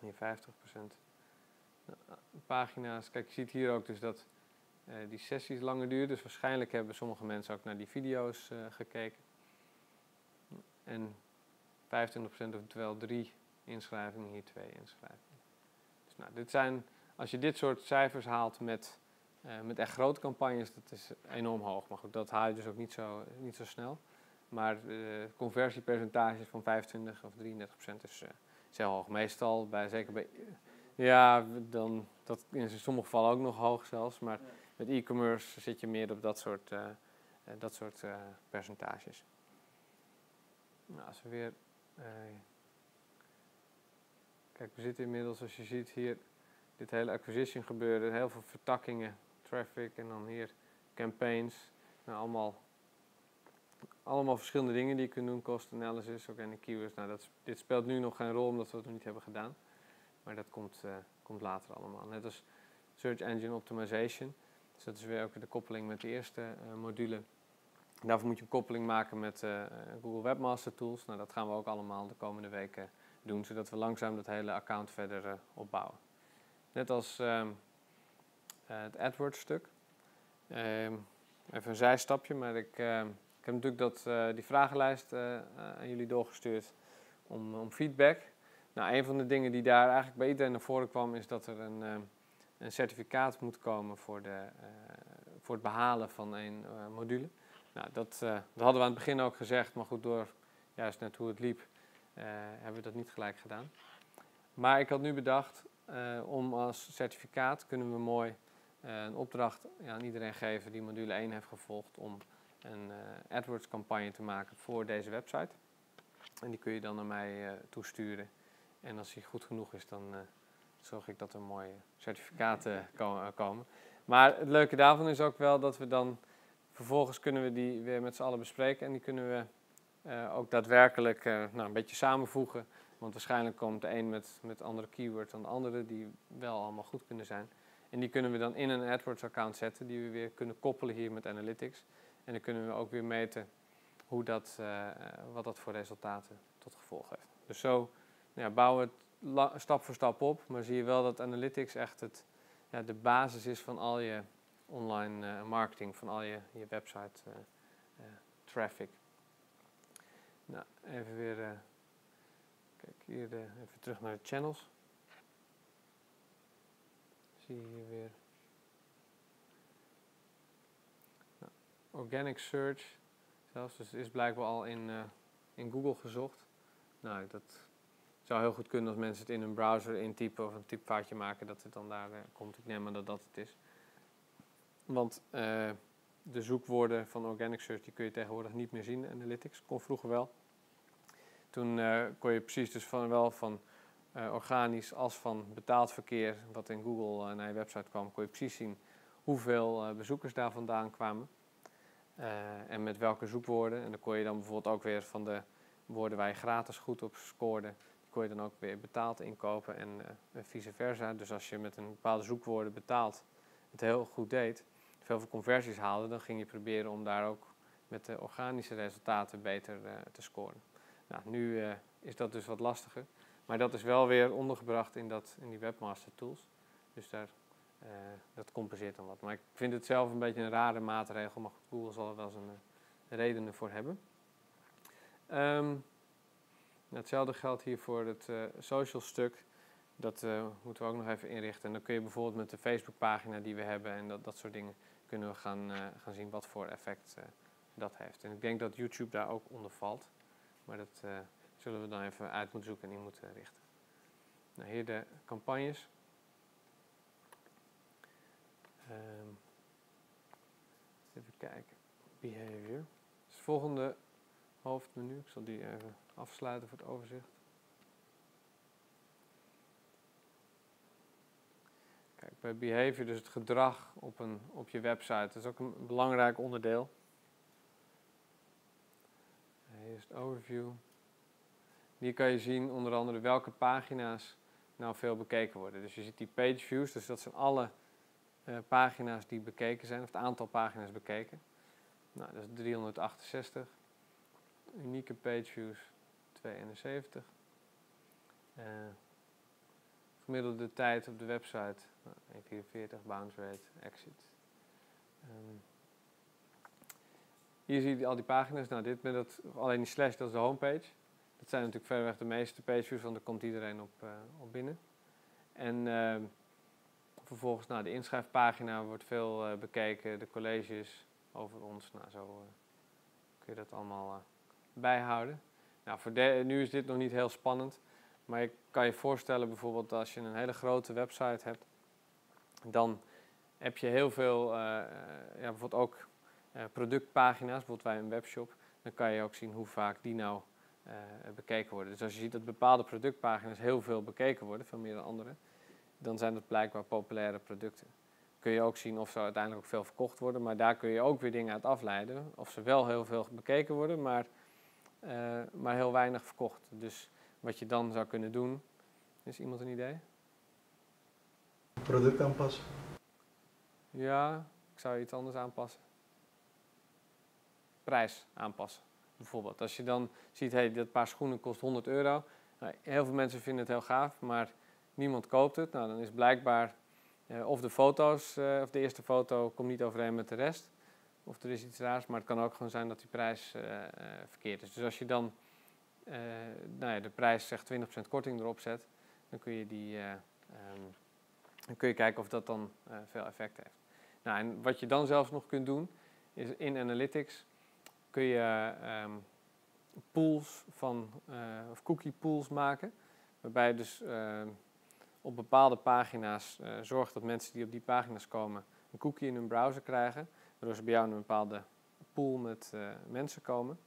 Hier 50%. Nou, pagina's, kijk je ziet hier ook dus dat eh, die sessies langer duren. Dus waarschijnlijk hebben sommige mensen ook naar die video's eh, gekeken. En 25% oftewel drie inschrijvingen, hier twee inschrijvingen. Dus nou, dit zijn, als je dit soort cijfers haalt met, eh, met echt grote campagnes, dat is enorm hoog. Maar goed, dat haal je dus ook niet zo, niet zo snel. Maar eh conversiepercentages van 25 of 33% is, eh, heel hoog. Meestal, bij, zeker bij, ja, dan, dat is in sommige gevallen ook nog hoog zelfs. Maar met e-commerce zit je meer op dat soort, eh, eh, dat soort eh, percentages. Nou, als we weer. kijk, we zitten inmiddels, als je ziet hier, dit hele acquisition gebeuren, heel veel vertakkingen, traffic en dan hier campaigns. Nou, allemaal, allemaal verschillende dingen die je kunt doen, cost analysis, de keywords. Nou, dat, dit speelt nu nog geen rol omdat we het nog niet hebben gedaan. Maar dat komt, komt later allemaal. Net als Search Engine Optimization. Dus dat is weer ook de koppeling met de eerste eh, module. Daarvoor moet je een koppeling maken met eh, Google Webmaster Tools. Nou, dat gaan we ook allemaal de komende weken doen, zodat we langzaam dat hele account verder eh, opbouwen. Net als ehm, eh, het AdWords stuk. Ehm, even een zijstapje, maar ik, ehm, ik heb natuurlijk dat, die vragenlijst aan jullie doorgestuurd om, om feedback. Nou, een van de dingen die daar eigenlijk bij iedereen naar voren kwam, is dat er een, een certificaat moet komen voor, de, eh, voor het behalen van een eh, module. Nou, dat, eh, dat hadden we aan het begin ook gezegd, maar goed, door juist net hoe het liep, hebben we dat niet gelijk gedaan. Maar ik had nu bedacht, om als certificaat kunnen we mooi een opdracht aan iedereen geven die module 1 heeft gevolgd om een eh, AdWords campagne te maken voor deze website. En die kun je dan naar mij toesturen. En als die goed genoeg is, dan zorg ik dat er mooie certificaten eh, komen. Maar het leuke daarvan is ook wel dat we dan vervolgens kunnen we die weer met z'n allen bespreken. En die kunnen we eh, ook daadwerkelijk eh, nou, een beetje samenvoegen. Want waarschijnlijk komt de een met, met andere keywords dan de andere, die wel allemaal goed kunnen zijn. En die kunnen we dan in een AdWords-account zetten, die we weer kunnen koppelen hier met Analytics. En dan kunnen we ook weer meten hoe dat, wat dat voor resultaten tot gevolg heeft. Dus zo ja, bouwen we het stap voor stap op, maar zie je wel dat Analytics echt het, ja, de basis is van al je online eh, marketing, van al je, je website eh, eh, traffic. Nou, even weer, kijk hier, even terug naar de channels. Zie je hier weer. Nou, organic search zelfs, dus is blijkbaar al in, in Google gezocht. Nou, dat zou heel goed kunnen als mensen het in hun browser intypen of een typfoutje maken, dat het dan daar eh, komt. Ik neem aan dat dat het is. Want eh, de zoekwoorden van organic search die kun je tegenwoordig niet meer zien in Analytics. Kon vroeger wel. Toen eh, kon je precies dus van, wel van organisch als van betaald verkeer, wat in Google naar je website kwam, kon je precies zien hoeveel bezoekers daar vandaan kwamen. En met welke zoekwoorden. En dan kon je dan bijvoorbeeld ook weer van de woorden waar je gratis goed op scoorde, kon je dan ook weer betaald inkopen en eh, vice versa. Dus als je met een bepaalde zoekwoorden betaald het heel goed deed, veel conversies haalde, dan ging je proberen om daar ook met de organische resultaten beter eh, te scoren. Nou, nu eh, is dat dus wat lastiger. Maar dat is wel weer ondergebracht in, dat, in die webmaster tools. Dus daar, dat compenseert dan wat. Maar ik vind het zelf een beetje een rare maatregel. Maar Google zal er wel eens een, redenen voor hebben. Ehm, hetzelfde geldt hier voor het social stuk. Dat moeten we ook nog even inrichten. En dan kun je bijvoorbeeld met de Facebookpagina die we hebben en dat, dat soort dingen kunnen we gaan, gaan zien wat voor effect dat heeft. En ik denk dat YouTube daar ook onder valt. Maar dat zullen we dan even uit moeten zoeken en in moeten richten. Nou, hier de campagnes. Um, even kijken. Behavior. Dus het volgende hoofdmenu. Ik zal die even afsluiten voor het overzicht. Kijk, bij behavior, dus het gedrag op, een, op je website, dat is ook een belangrijk onderdeel. Hier is het overview. Hier kan je zien onder andere welke pagina's nou veel bekeken worden. Dus je ziet die page views, dus dat zijn alle uh, pagina's die bekeken zijn, of het aantal pagina's bekeken. Nou, dat is 368. Unieke page views 271. Uh, gemiddelde tijd op de website nou, 144, bounce rate, exit. Um, hier zie je al die pagina's. Nou, dit met dat, alleen die slash, dat is de homepage. Dat zijn natuurlijk verreweg de meeste pageviews, want daar komt iedereen op, uh, op binnen. En uh, vervolgens, nou, de inschrijfpagina wordt veel bekeken, de colleges over ons. Nou, zo kun je dat allemaal bijhouden. Voor nu is dit nog niet heel spannend. Maar je kan je voorstellen bijvoorbeeld als je een hele grote website hebt, dan heb je heel veel, ja, bijvoorbeeld ook uh, productpagina's, bijvoorbeeld bij een webshop, dan kan je ook zien hoe vaak die nou bekeken worden. Dus als je ziet dat bepaalde productpagina's heel veel bekeken worden, veel meer dan andere, dan zijn dat blijkbaar populaire producten. Kun je ook zien of ze uiteindelijk ook veel verkocht worden, maar daar kun je ook weer dingen uit afleiden. Of ze wel heel veel bekeken worden, maar, uh, maar heel weinig verkocht. Dus wat je dan zou kunnen doen, is iemand een idee? Product aanpassen. Ja, ik zou iets anders aanpassen prijs aanpassen. Bijvoorbeeld, als je dan ziet, hey, dat paar schoenen kost 100 euro. Nou, heel veel mensen vinden het heel gaaf, maar niemand koopt het. Nou, dan is blijkbaar eh, of de foto's, eh, of de eerste foto komt niet overeen met de rest. Of er is iets raars, maar het kan ook gewoon zijn dat die prijs uh, verkeerd is. Dus als je dan nou ja, de prijs zegt 20% korting erop zet, dan kun je, die, um, dan kun je kijken of dat dan veel effect heeft. Nou, en wat je dan zelfs nog kunt doen, is in Analytics kun je um, pools van, of cookie pools maken. Waarbij je dus uh, op bepaalde pagina's zorgt dat mensen die op die pagina's komen een cookie in hun browser krijgen. Ze bij jou in een bepaalde pool met mensen komen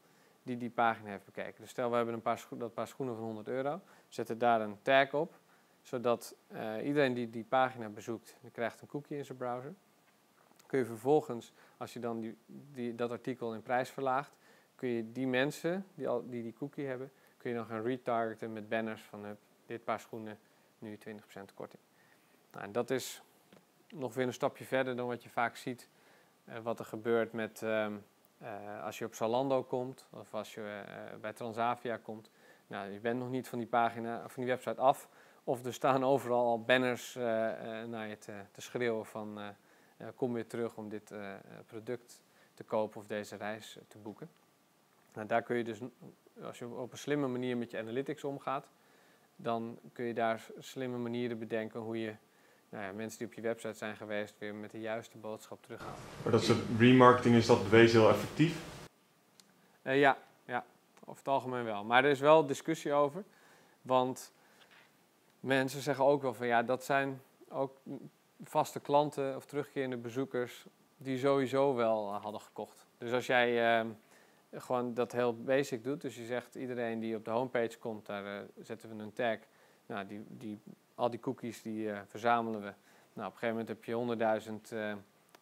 die die pagina heeft bekeken. Dus stel we hebben een paar, dat paar schoenen van 100 euro. Zetten daar een tag op. Zodat iedereen die die pagina bezoekt, krijgt een cookie in zijn browser kun je vervolgens, als je dan die, die, dat artikel in prijs verlaagt, kun je die mensen die, al, die die cookie hebben, kun je dan gaan retargeten met banners van dit paar schoenen, nu 20% korting. Nou, en dat is nog weer een stapje verder dan wat je vaak ziet, wat er gebeurt met uh, als je op Zalando komt of als je bij Transavia komt. Nou, je bent nog niet van die pagina, van die website af. Of er staan overal al banners naar je te, schreeuwen van kom weer terug om dit product te kopen of deze reis te boeken. Nou, daar kun je dus, als je op een slimme manier met je analytics omgaat, dan kun je daar slimme manieren bedenken hoe je nou ja, mensen die op je website zijn geweest weer met de juiste boodschap terughaalt. Maar dat soort remarketing, is dat bewezen heel effectief? Uh, ja, ja, over het algemeen wel. Maar er is wel discussie over, want mensen zeggen ook wel van ja, dat zijn ook vaste klanten of terugkerende bezoekers die sowieso wel eh, hadden gekocht. Dus als jij uh, gewoon dat heel basic doet, dus je zegt iedereen die op de homepage komt, daar uh, zetten we een tag. Nou, die, die, al die cookies die uh, verzamelen we. Nou, op een gegeven moment heb je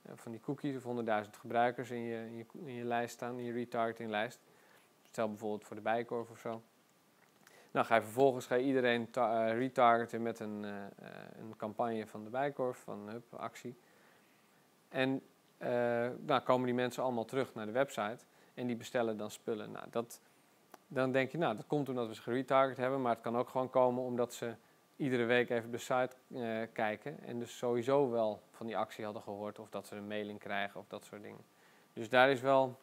100.000 van die cookies of 100.000 gebruikers in je, in je, lijst staan, in je retargeting lijst. Stel bijvoorbeeld voor de bijkorf of zo. Nou, ga je vervolgens ga je iedereen uh, retargeten met een, een campagne van de Bijkorf, van Hup, actie. En eh, nou, komen die mensen allemaal terug naar de website en die bestellen dan spullen. Nou, dat, dan denk je, nou, dat komt omdat we ze geretarget hebben, maar het kan ook gewoon komen omdat ze iedere week even de site eh, kijken en dus sowieso wel van die actie hadden gehoord of dat ze een mailing krijgen of dat soort dingen. Dus daar is wel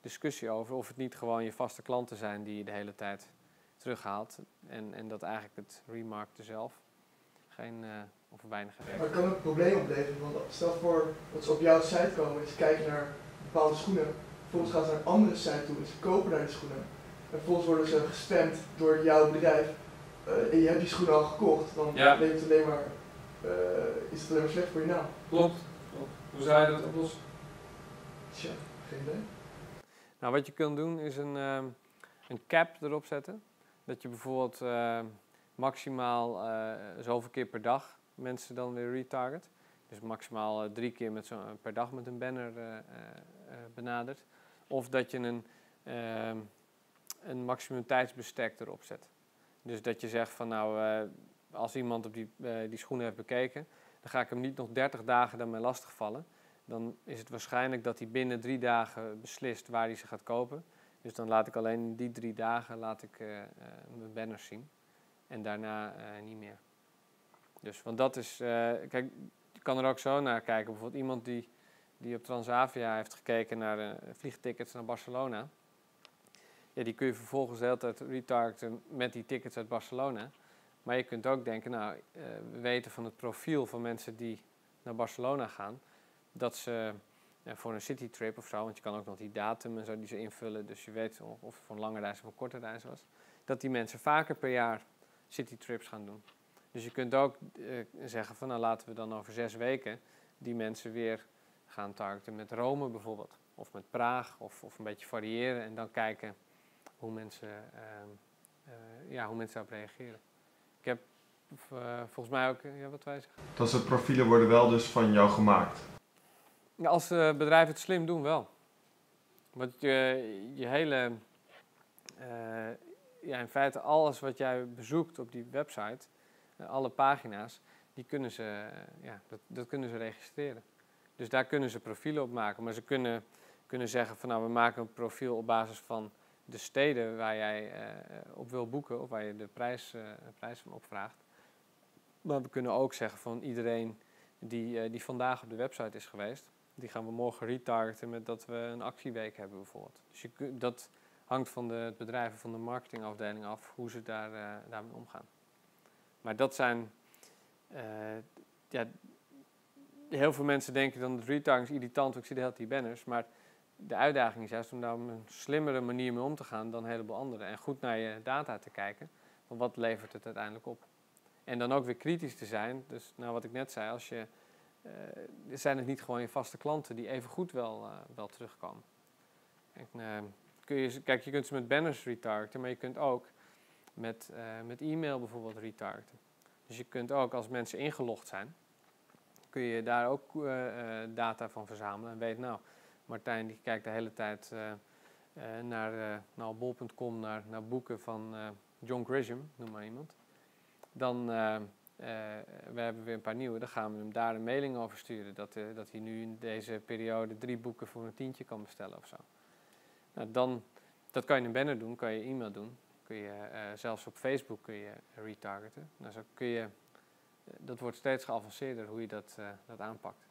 discussie over of het niet gewoon je vaste klanten zijn die je de hele tijd terughaalt en, en dat eigenlijk het remarkten zelf geen uh, of weinig. Maar het kan ook een probleem opleveren, want stel voor dat ze op jouw site komen en ze kijken naar bepaalde schoenen, vervolgens gaan ze naar een andere site toe en ze kopen daar die schoenen. En vervolgens worden ze gespamd door jouw bedrijf en je hebt die schoenen al gekocht, dan Ja. het alleen maar, uh, is het alleen maar slecht voor je naam. Klopt. Hoe zou je dat oplossen? Tja, geen idee. Nou, wat je kunt doen is een, ehm, een cap erop zetten. Dat je bijvoorbeeld ehm, maximaal eh, zoveel keer per dag mensen dan weer retarget. Dus maximaal eh, drie keer met zo, per dag met een banner eh, eh, eh, benadert. Of dat je een, ehm, een maximum tijdsbestek erop zet. Dus dat je zegt van nou, eh, als iemand op die, eh, die schoenen heeft bekeken, dan ga ik hem niet nog 30 dagen daarmee lastigvallen. Dan is het waarschijnlijk dat hij binnen drie dagen beslist waar hij ze gaat kopen. Dus dan laat ik alleen die drie dagen laat ik, eh, mijn banners zien. En daarna niet meer. Dus, want dat is, kijk, je kan er ook zo naar kijken. Bijvoorbeeld iemand die, die op Transavia heeft gekeken naar vliegtickets naar Barcelona. Ja, die kun je vervolgens de hele tijd retargeten met die tickets uit Barcelona. Maar je kunt ook denken, nou, eh, we weten van het profiel van mensen die naar Barcelona gaan, dat ze eh, voor een citytrip of zo, want je kan ook nog die datum en zo die ze invullen, dus je weet of of het voor een lange reis of een korte reis was, dat die mensen vaker per jaar citytrips gaan doen. Dus je kunt ook eh, zeggen van, nou laten we dan over zes weken die mensen weer gaan targeten met Rome bijvoorbeeld, of met Praag, of, of een beetje variëren en dan kijken hoe mensen, ehm, eh, ja, hoe mensen daarop reageren. Ik heb eh, volgens mij ook, eh, ja, wat wij zeggen. Dat soort profielen worden wel dus van jou gemaakt. Ja, als bedrijven het slim doen, wel. Want je, je hele, ja, in feite alles wat jij bezoekt op die website, alle pagina's, die kunnen ze, ja, dat, dat kunnen ze registreren. Dus daar kunnen ze profielen op maken. Maar ze kunnen, kunnen zeggen van nou, we maken een profiel op basis van de steden waar jij eh, op wil boeken of waar je de prijs, eh, prijs van opvraagt. Maar we kunnen ook zeggen van iedereen die, eh, die vandaag op de website is geweest, die gaan we morgen retargeten met dat we een actieweek hebben bijvoorbeeld. Dus je, dat hangt van de, het bedrijf van de marketingafdeling af hoe ze daar, eh, daarmee omgaan. Maar dat zijn, ja, heel veel mensen denken dan dat retargeting is irritant, want ik zie de hele die banners. Maar de uitdaging is juist om daar op een slimmere manier mee om te gaan dan een heleboel anderen. En goed naar je data te kijken, van wat levert het uiteindelijk op. En dan ook weer kritisch te zijn. Dus nou, wat ik net zei, als je, eh, zijn het niet gewoon je vaste klanten die even goed wel, eh, wel terugkomen. En, eh, kun je, kijk, je kunt ze met banners retargeten, maar je kunt ook met, met e-mail bijvoorbeeld retargeten. Dus je kunt ook als mensen ingelogd zijn, kun je daar ook data van verzamelen. En weet nou, Martijn die kijkt de hele tijd eh, eh, naar, eh, naar bol.com, naar, naar boeken van John Grisham, noem maar iemand. Dan we hebben weer een paar nieuwe, dan gaan we hem daar een mailing over sturen. Dat, dat hij nu in deze periode drie boeken voor een tientje kan bestellen of zo. Nou, dan, dat kan je in een banner doen, kan je e-mail doen. Kun je, zelfs op Facebook kun je retargeten. Nou, kun je, dat wordt steeds geavanceerder hoe je dat, dat aanpakt.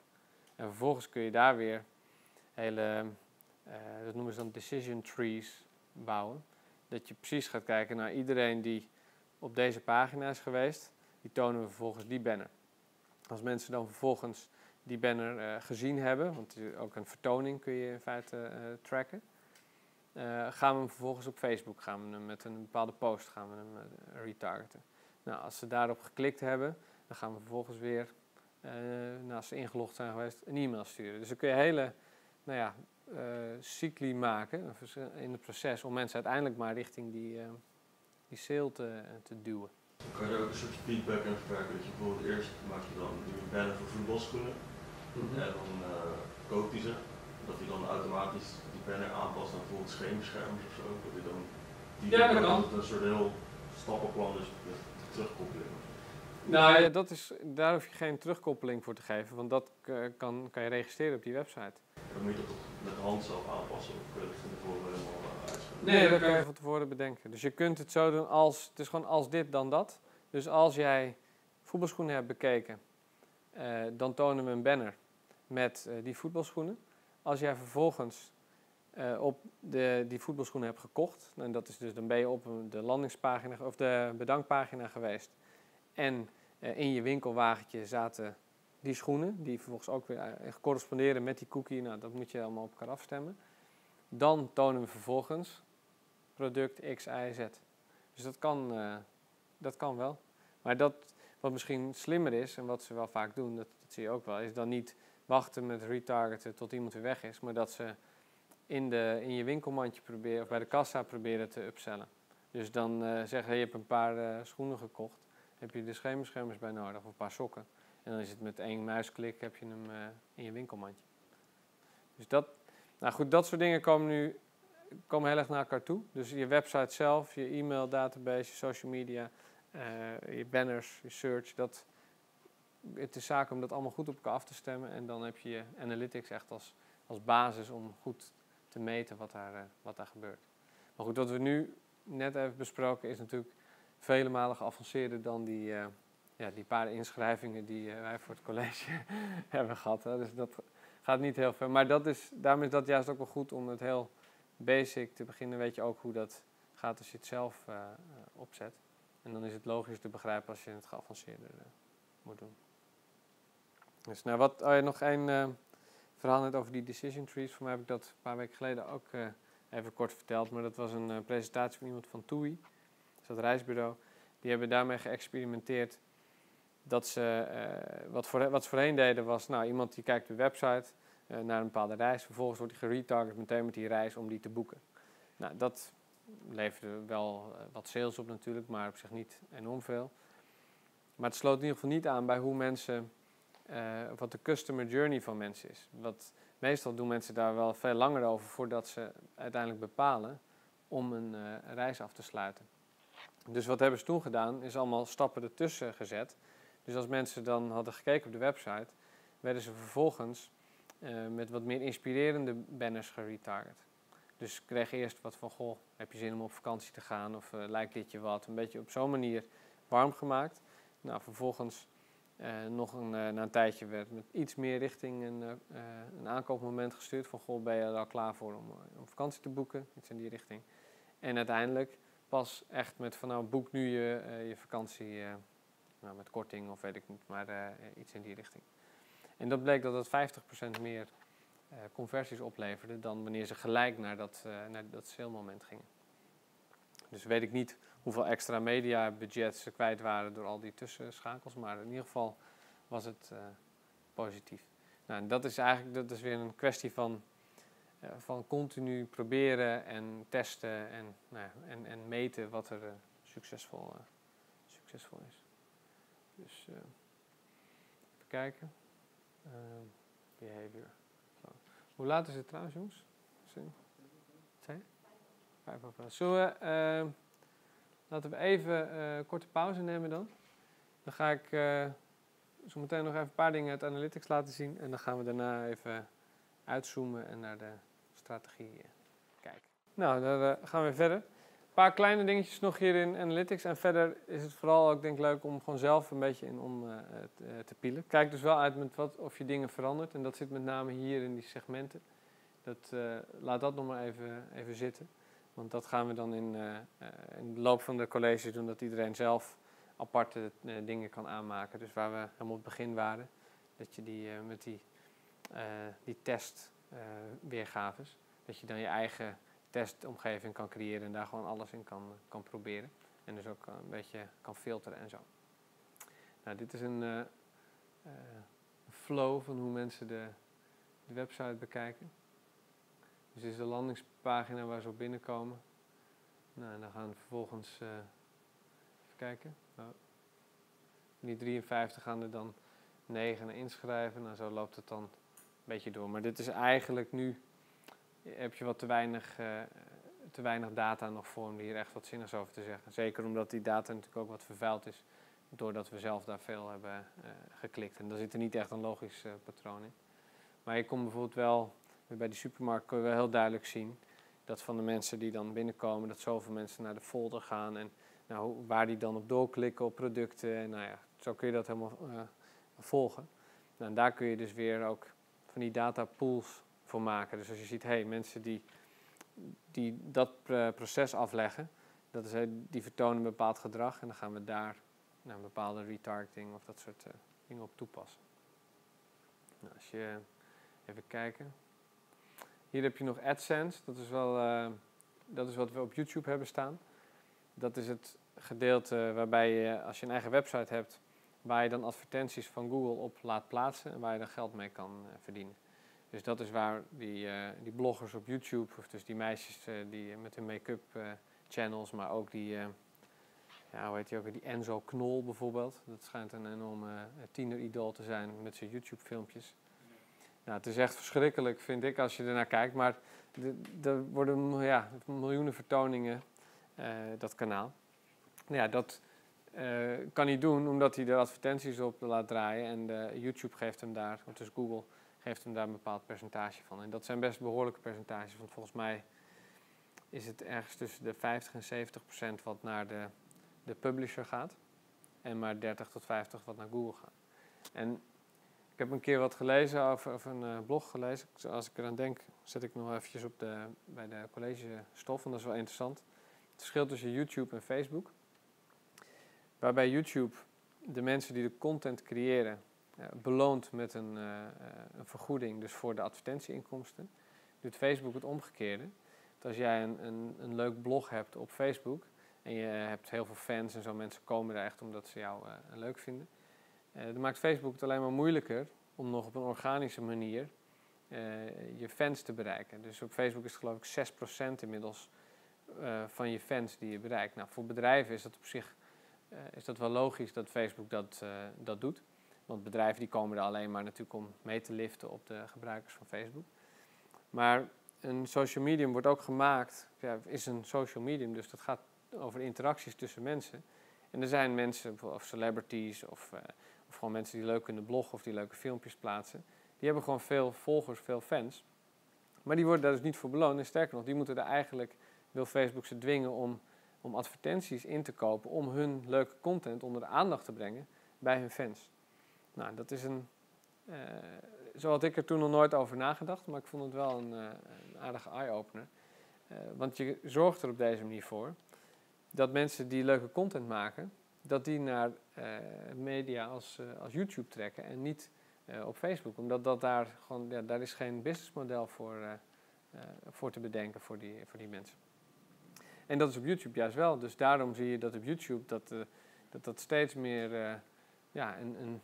En vervolgens kun je daar weer hele, eh, dat noemen ze dan decision trees bouwen. Dat je precies gaat kijken naar iedereen die op deze pagina is geweest, die tonen we vervolgens die banner. Als mensen dan vervolgens die banner eh, gezien hebben, want ook een vertoning kun je in feite eh, tracken, gaan we hem vervolgens op Facebook gaan we hem met een bepaalde post gaan we hem retargeten. Nou, als ze daarop geklikt hebben, dan gaan we vervolgens weer, als ze ingelogd zijn geweest, een e-mail sturen. Dus dan kun je hele nou ja, eh, cycli maken in het proces om mensen uiteindelijk maar richting die, eh, die sale te, te duwen. Kan je er ook een soort feedback in verwerken? Dat je bijvoorbeeld eerst maak je dan een banner voor voetbalschoenen en dan eh koopt hij ze. Dat hij dan automatisch die banner aanpast naar bijvoorbeeld schemerschermers of zo. Dat hij dan die Ja, dat kan. het een soort heel stappenplan is met terugkoppeling. Nou, ja, dat is, daar hoef je geen terugkoppeling voor te geven, want dat eh, kan, kan je registreren op die website. Dan moet je dat toch met de hand zelf aanpassen of kun je dat van tevoren helemaal uh, uitschrijven? Nee, dat kan je van tevoren bedenken. Dus je kunt het zo doen als, het is gewoon als dit dan dat. Dus als jij voetbalschoenen hebt bekeken, eh, dan tonen we een banner met eh, die voetbalschoenen. Als jij vervolgens eh, op de, die voetbalschoenen hebt gekocht, en dat is dus dan ben je op de landingspagina of de bedankpagina geweest. En eh, in je winkelwagentje zaten die schoenen, die vervolgens ook weer eh, corresponderen met die cookie. Nou, dat moet je allemaal op elkaar afstemmen. Dan tonen we vervolgens product X, Y, Z. Dus dat kan, eh, dat kan wel. Maar dat, wat misschien slimmer is, en wat ze wel vaak doen, dat, zie je ook wel, is dan niet wachten met retargeten tot iemand weer weg is, maar dat ze in, de, in je winkelmandje proberen, of bij de kassa proberen te upsellen. Dus dan eh, zeggen, hey, je hebt een paar schoenen gekocht, heb je de schermbeschermers bij nodig, of een paar sokken. En dan is het met één muisklik, heb je hem eh, in je winkelmandje. Dus dat, nou goed, dat soort dingen komen nu komen heel erg naar elkaar toe. Dus je website zelf, je e-mail database, je social media, eh, je banners, je search. Dat, het is zaak om dat allemaal goed op elkaar af te stemmen. En dan heb je je analytics echt als, als basis om goed te meten wat daar, eh, wat daar gebeurt. Maar goed, wat we nu net even besproken is natuurlijk vele malen geavanceerder dan die, ja, die paar inschrijvingen die eh, wij voor het college hebben gehad. Hè. Dus dat gaat niet heel ver. Maar dat is, daarom is dat juist ook wel goed om het heel basic te beginnen. Weet je ook hoe dat gaat als je het zelf eh, eh, opzet. En dan is het logisch te begrijpen als je het geavanceerder moet doen. Dus nou, wat, oh nog één verhaal net over die decision trees. Voor mij heb ik dat een paar weken geleden ook even kort verteld. Maar dat was een presentatie van iemand van TUI. Is dat reisbureau. Die hebben daarmee geëxperimenteerd dat ze, eh, wat, voor, wat ze voorheen deden was, nou, iemand die kijkt de website eh, naar een bepaalde reis. Vervolgens wordt hij geretarget meteen met die reis om die te boeken. Nou, dat leverde wel eh, wat sales op natuurlijk, maar op zich niet enorm veel. Maar het sloot in ieder geval niet aan bij hoe mensen, wat de customer journey van mensen is. Wat, meestal doen mensen daar wel veel langer over voordat ze uiteindelijk bepalen om een reis af te sluiten. Dus wat hebben ze toen gedaan, is allemaal stappen ertussen gezet. Dus als mensen dan hadden gekeken op de website, werden ze vervolgens eh, met wat meer inspirerende banners geretarget. Dus kreeg eerst wat van, goh, heb je zin om op vakantie te gaan of eh, lijkt dit je wat? Een beetje op zo'n manier warm gemaakt. Nou, vervolgens eh, nog een, na een tijdje werd met iets meer richting een, een aankoopmoment gestuurd. Van, goh, ben je er al klaar voor om, om vakantie te boeken? Iets in die richting. En uiteindelijk pas echt met van, nou, boek nu je, je vakantie nou, met korting of weet ik niet, maar eh, iets in die richting. En dat bleek dat het 50% meer eh, conversies opleverde dan wanneer ze gelijk naar dat, eh naar dat sale-moment gingen. Dus weet ik niet hoeveel extra mediabudget ze kwijt waren door al die tussenschakels, maar in ieder geval was het positief. Nou, en dat is eigenlijk dat is weer een kwestie van, van continu proberen en testen en, nou en, en meten wat er succesvol, succesvol is. Dus eh, even kijken. Eh, behavior. Zo. Hoe laat is het trouwens, jongens? Twee? Vijf over. Zullen we, eh, laten we even eh, een korte pauze nemen dan. Dan ga ik eh, zo meteen nog even een paar dingen uit Analytics laten zien. En dan gaan we daarna even uitzoomen en naar de strategie eh, kijken. Nou, dan eh, gaan we verder. Paar kleine dingetjes nog hier in Analytics. En verder is het vooral ook denk ik leuk om gewoon zelf een beetje in om eh, te, eh, te pielen. Kijk dus wel uit met wat, of je dingen verandert. En dat zit met name hier in die segmenten. Dat, eh, laat dat nog maar even, even zitten. Want dat gaan we dan in, in de loop van de college doen. Dat iedereen zelf aparte dingen kan aanmaken. Dus waar we helemaal op het begin waren. Dat je die met die, die test weergaves. Dat je dan je eigen testomgeving kan creëren en daar gewoon alles in kan, kan proberen. En dus ook een beetje kan filteren en zo. Nou, dit is een eh, eh, flow van hoe mensen de, de website bekijken. Dus dit is de landingspagina waar ze op binnenkomen. Nou, en dan gaan vervolgens eh, even kijken. Nou, die 53 gaan er dan 9 naar inschrijven. Nou, zo loopt het dan een beetje door. Maar dit is eigenlijk nu heb je wat te weinig, eh, te weinig data nog voor om hier echt wat zinnigs over te zeggen. Zeker omdat die data natuurlijk ook wat vervuild is doordat we zelf daar veel hebben eh, geklikt. En daar zit er niet echt een logisch eh, patroon in. Maar je komt bijvoorbeeld wel Bij die supermarkt kun je wel heel duidelijk zien dat van de mensen die dan binnenkomen, dat zoveel mensen naar de folder gaan en nou, waar die dan op doorklikken op producten. En nou ja, zo kun je dat helemaal volgen. Nou, en daar kun je dus weer ook van die data pools Dus als je ziet, hé, hey, mensen die, die dat eh, proces afleggen, dat is, die vertonen een bepaald gedrag en dan gaan we daar nou, een bepaalde retargeting of dat soort eh, dingen op toepassen. Nou, als je even kijken. Hier heb je nog AdSense. Dat is wel eh, dat is wat we op YouTube hebben staan. Dat is het gedeelte waarbij je, als je een eigen website hebt, waar je dan advertenties van Google op laat plaatsen en waar je dan geld mee kan verdienen. Dus dat is waar die, eh, die bloggers op YouTube, of dus die meisjes eh, die met hun make-up eh, channels, maar ook die, ja, hoe heet die ook, die Enzo Knol bijvoorbeeld. Dat schijnt een enorme tiener-idool te zijn met zijn YouTube-filmpjes. Nou, het is echt verschrikkelijk, vind ik, als je ernaar kijkt. Maar de- er worden ja, miljoenen vertoningen, dat kanaal. Nou ja, dat kan hij doen omdat hij er advertenties op laat draaien. En de YouTube geeft hem daar, of dus Google, geeft hem daar een bepaald percentage van. En dat zijn best behoorlijke percentages. Want volgens mij is het ergens tussen de 50 en 70 procent wat naar de, de publisher gaat. En maar 30 tot 50 wat naar Google gaat. En ik heb een keer wat gelezen over, of een eh, blog gelezen. Als ik eraan denk, zet ik nog eventjes op de, bij de college stof, want dat is wel interessant. Het verschil tussen YouTube en Facebook. Waarbij YouTube de mensen die de content creëren eh, beloont met een, eh, eh, een vergoeding, dus voor de advertentieinkomsten. Doet Facebook het omgekeerde. Dat als jij een, een, een leuk blog hebt op Facebook en je hebt heel veel fans en zo, mensen komen daar echt omdat ze jou leuk vinden. Dan maakt Facebook het alleen maar moeilijker om nog op een organische manier je fans te bereiken. Dus op Facebook is het geloof ik 6% inmiddels van je fans die je bereikt. Nou, voor bedrijven is dat op zich is dat wel logisch dat Facebook dat, dat doet. Want bedrijven die komen er alleen maar natuurlijk om mee te liften op de gebruikers van Facebook. Maar een social medium wordt ook gemaakt, ja, is een social medium, dus dat gaat over interacties tussen mensen. En er zijn mensen, of celebrities, of, eh, of gewoon mensen die leuk kunnen bloggen of die leuke filmpjes plaatsen. Die hebben gewoon veel volgers, veel fans. Maar die worden daar dus niet voor beloond. En sterker nog, die moeten er eigenlijk, wil Facebook ze dwingen om, om advertenties in te kopen. Om hun leuke content onder de aandacht te brengen bij hun fans. Nou, dat is een. eh, zo had ik er toen nog nooit over nagedacht, maar ik vond het wel een, eh, een aardige eye-opener. Eh, want je zorgt er op deze manier voor dat mensen die leuke content maken, dat die naar media als, als YouTube trekken en niet op Facebook. Omdat dat daar gewoon, ja, daar is geen businessmodel voor, voor te bedenken voor die, voor die mensen. En dat is op YouTube juist wel. Dus daarom zie je dat op YouTube dat dat, dat steeds meer ja, een, een,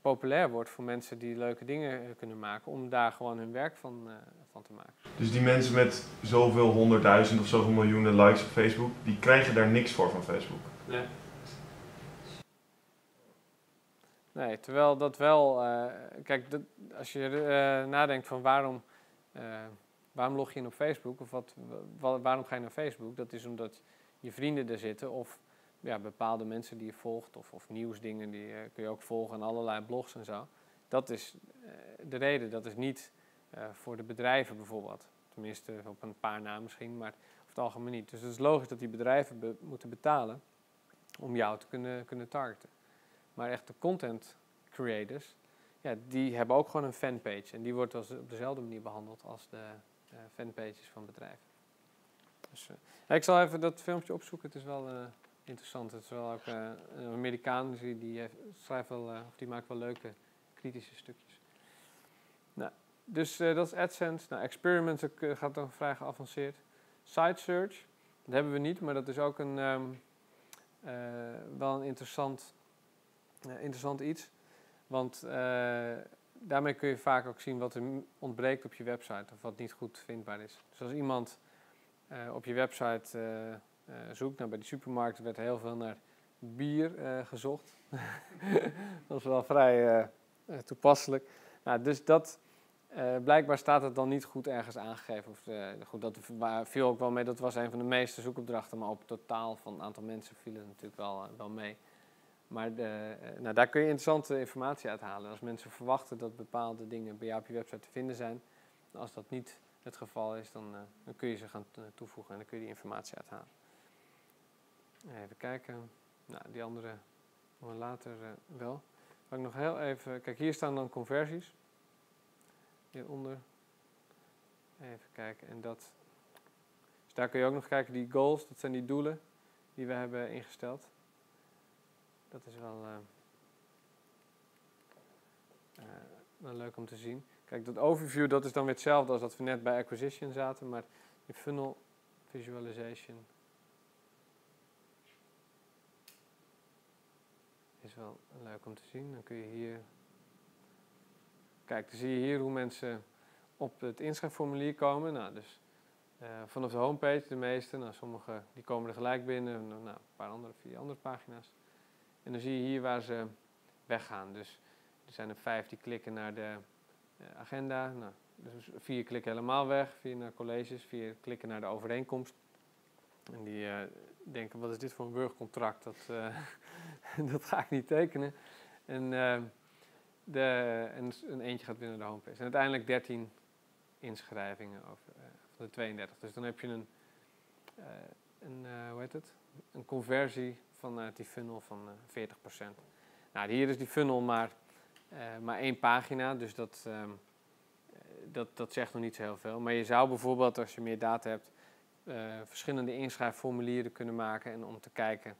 populair wordt voor mensen die leuke dingen eh, kunnen maken, om daar gewoon hun werk van, eh, van te maken. Dus die mensen met zoveel honderdduizend of zoveel miljoenen likes op Facebook, die krijgen daar niks voor van Facebook. Nee. Nee, terwijl dat wel, eh, kijk, dat, als je eh, nadenkt van waarom, eh, waarom log je in op Facebook of wat, wa- waarom ga je naar Facebook, dat is omdat je vrienden er zitten of ja, bepaalde mensen die je volgt of, of nieuwsdingen die eh, kun je ook volgen en allerlei blogs en zo. Dat is eh, de reden, dat is niet eh, voor de bedrijven bijvoorbeeld. Tenminste, op een paar na misschien, maar over het algemeen niet. Dus het is logisch dat die bedrijven be- moeten betalen om jou te kunnen, kunnen targeten. Maar echt de content creators, ja, die hebben ook gewoon een fanpage. En die wordt als, op dezelfde manier behandeld als de fanpages van bedrijven. Dus, ik zal even dat filmpje opzoeken. Het is wel interessant. Het is wel ook eh, een Amerikaan, dus die, die, schrijft wel, eh, of die maakt wel leuke kritische stukjes. Nou, dus eh, dat is AdSense. Nou, Experiments gaat dan vrij geavanceerd. Site Search, dat hebben we niet, maar dat is ook een, ehm, eh, wel een interessant, interessant iets. Want daarmee kun je vaak ook zien wat er ontbreekt op je website of wat niet goed vindbaar is. Dus als iemand op je website zoekt, nou bij de supermarkt werd heel veel naar bier eh, gezocht. dat is wel vrij eh, eh, toepasselijk. Nou, dus dat, eh, blijkbaar staat het dan niet goed ergens aangegeven. Of, eh, goed, dat viel ook wel mee. Dat was een van de meeste zoekopdrachten. Maar op totaal van een aantal mensen viel het natuurlijk wel, eh, wel mee. Maar de, eh, nou, daar kun je interessante informatie uit halen. Als mensen verwachten dat bepaalde dingen bij jou op je website te vinden zijn. als dat niet het geval is, dan, eh, dan kun je ze gaan toevoegen en dan kun je die informatie uithalen. Even kijken. Nou, die andere doen we later eh, wel. Ik nog heel even... Kijk, hier staan dan conversies. Hieronder. Even kijken. En dat... Dus daar kun je ook nog kijken. Die goals, dat zijn die doelen die we hebben ingesteld. Dat is wel... eh, eh, wel leuk om te zien. Kijk, dat overview dat is dan weer hetzelfde als dat we net bij acquisition zaten, maar die funnel visualization wel leuk om te zien. Dan kun je hier. Kijk, dan zie je hier hoe mensen op het inschrijfformulier komen. Nou, dus eh, vanaf de homepage de meeste. Nou, sommige die komen er gelijk binnen. Nou, een paar andere via andere pagina's. En dan zie je hier waar ze weggaan. Dus er zijn er vijf die klikken naar de eh, agenda. Nou, dus vier klikken helemaal weg, vier naar colleges, vier klikken naar de overeenkomst. En die eh, denken, wat is dit voor een burgercontract? Dat, dat ga ik niet tekenen. En, eh, de, een eentje gaat naar de homepage. En uiteindelijk 13 inschrijvingen over, eh, van de 32. Dus dan heb je een, eh, een eh, hoe heet het? Een conversie vanuit die funnel van eh 40%. Nou, hier is die funnel maar, maar één pagina, dus dat, ehm, eh, dat, dat zegt nog niet zo heel veel. Maar je zou bijvoorbeeld, als je meer data hebt, verschillende inschrijfformulieren kunnen maken en om te kijken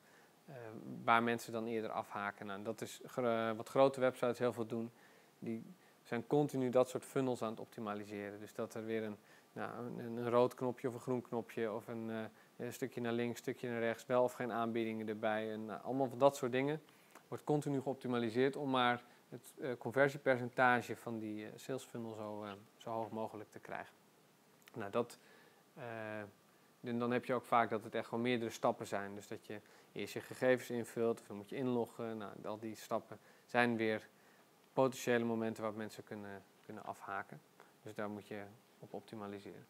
waar mensen dan eerder afhaken. Nou, dat is gro- wat grote websites heel veel doen. Die zijn continu dat soort funnels aan het optimaliseren. Dus dat er weer een, nou, een, een rood knopje of een groen knopje of een, eh, een stukje naar links, stukje naar rechts, wel of geen aanbiedingen erbij. En nou, allemaal van dat soort dingen wordt continu geoptimaliseerd om maar het eh, conversiepercentage van die eh, sales funnel zo, eh, zo hoog mogelijk te krijgen. Nou, dat, eh, en dan heb je ook vaak dat het echt gewoon meerdere stappen zijn. Dus dat je eerst je gegevens invult, of dan moet je inloggen. Nou, al die stappen zijn weer potentiële momenten waarop mensen kunnen, kunnen afhaken. Dus daar moet je op optimaliseren.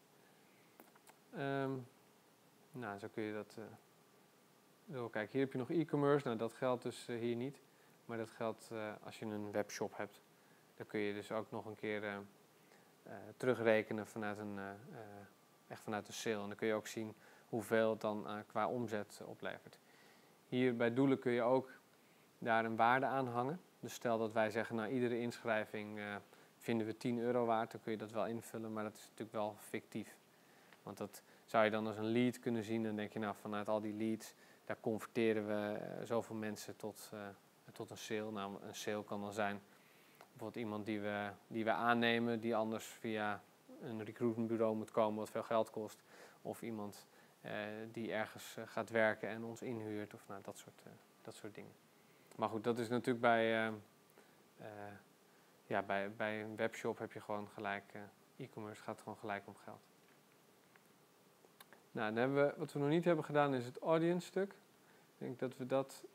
Ehm, nou, zo kun je dat uh, doorkijken. Hier heb je nog e-commerce. Nou, dat geldt dus eh, hier niet. Maar dat geldt eh, als je een webshop hebt. Dan kun je dus ook nog een keer terugrekenen vanuit een, echt vanuit een sale. En dan kun je ook zien hoeveel het dan eh, qua omzet oplevert. Hier bij doelen kun je ook daar een waarde aan hangen. Dus stel dat wij zeggen, nou iedere inschrijving eh, vinden we 10 euro waard, dan kun je dat wel invullen, maar dat is natuurlijk wel fictief. Want dat zou je dan als een lead kunnen zien. Dan denk je, nou vanuit al die leads, daar converteren we eh, zoveel mensen tot, tot een sale. Nou, een sale kan dan zijn bijvoorbeeld iemand die we, die we aannemen, die anders via een recruitmentbureau moet komen, wat veel geld kost. Of iemand eh, die ergens eh, gaat werken en ons inhuurt, of nou, dat, soort, eh, dat soort dingen. Maar goed, dat is natuurlijk bij, ja, bij, bij een webshop heb je gewoon gelijk, e-commerce gaat gewoon gelijk om geld. Nou, dan hebben we, wat we nog niet hebben gedaan is het audience stuk. Ik denk dat we dat,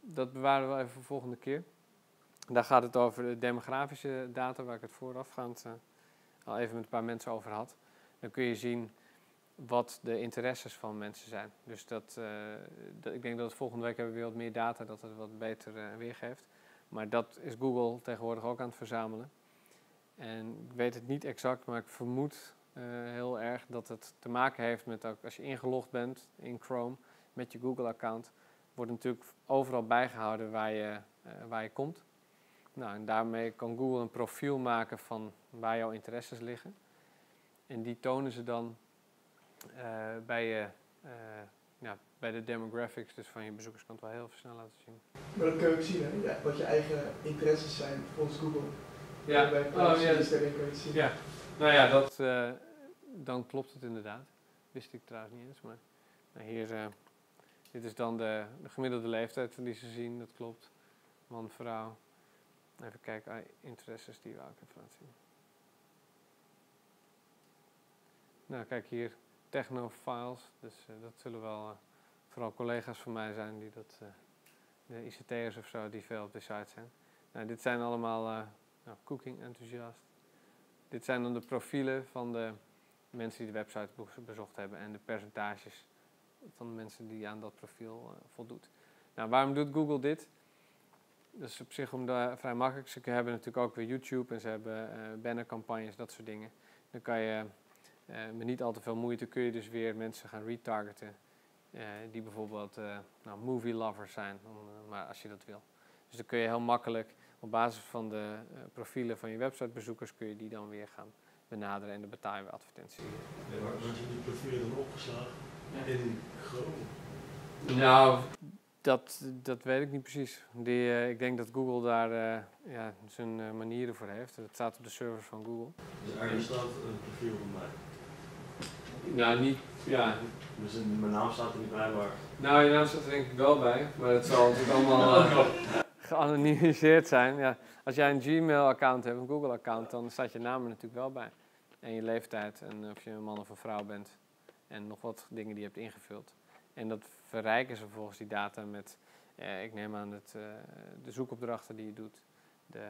dat bewaren we even voor de volgende keer. Daar gaat het over de demografische data, waar ik het voorafgaand uh, al even met een paar mensen over had. Dan kun je zien wat de interesses van mensen zijn. Dus dat, uh, dat, ik denk dat volgende week hebben we weer wat meer data, dat het wat beter uh, weergeeft. Maar dat is Google tegenwoordig ook aan het verzamelen. En ik weet het niet exact, maar ik vermoed heel erg dat het te maken heeft met ook als je ingelogd bent in Chrome met je Google-account, wordt natuurlijk overal bijgehouden waar je, waar je komt. Nou, en daarmee kan Google een profiel maken van waar jouw interesses liggen. En die tonen ze dan uh, bij, je, uh, ja, bij de demographics, dus van je bezoekers kan het wel heel snel laten zien. Maar dat kun je ook zien, hè? Ja, wat je eigen interesses zijn volgens Google. Ja, bij oh, ja. Zien. ja. Nou ja, dat, uh, dan klopt het inderdaad. Wist ik trouwens niet eens, maar nou, hier, dit is dan de, de gemiddelde leeftijd die ze zien, dat klopt. Man, vrouw. Even kijken, ah, interesses die we ook even laten zien. Nou, kijk hier, technofiles. Dus uh, dat zullen wel uh, vooral collega's van mij zijn die dat, uh, de ICT'ers of zo, die veel op de site zijn. Nou, dit zijn allemaal nou, cooking enthousiast. Dit zijn dan de profielen van de mensen die de website bezocht hebben en de percentages van de mensen die aan dat profiel voldoet. Nou, waarom doet Google dit? Dat is op zich om de, vrij makkelijk. Ze hebben natuurlijk ook weer YouTube en ze hebben eh bannercampagnes, dat soort dingen. Dan kan je eh, met niet al te veel moeite kun je dus weer mensen gaan retargeten. eh, die bijvoorbeeld eh, nou, movie lovers zijn, om, maar als je dat wil. Dus dan kun je heel makkelijk op basis van de eh, profielen van je websitebezoekers kun je die dan weer gaan benaderen en dan betaal je weer advertentie. Ja, zijn die profielen dan opgeslagen? In Chrome. Nou, dat, dat weet ik niet precies. Die, eh, ik denk dat Google daar eh, ja, zijn eh, manieren voor heeft. Dat staat op de servers van Google. Dus er staat een profiel van mij. Nou, niet. Ja. Dus in- mijn naam staat er niet bij, maar Nou, je naam staat er denk ik wel bij, maar het zal natuurlijk allemaal eh, geanonimiseerd zijn. Ja, als jij een Gmail-account hebt, een Google-account, dan staat je naam er natuurlijk wel bij. En je leeftijd en of je een man of een vrouw bent. En nog wat dingen die je hebt ingevuld. En dat verrijken ze vervolgens die data met, eh, ik neem aan het, eh, de zoekopdrachten die je doet, de,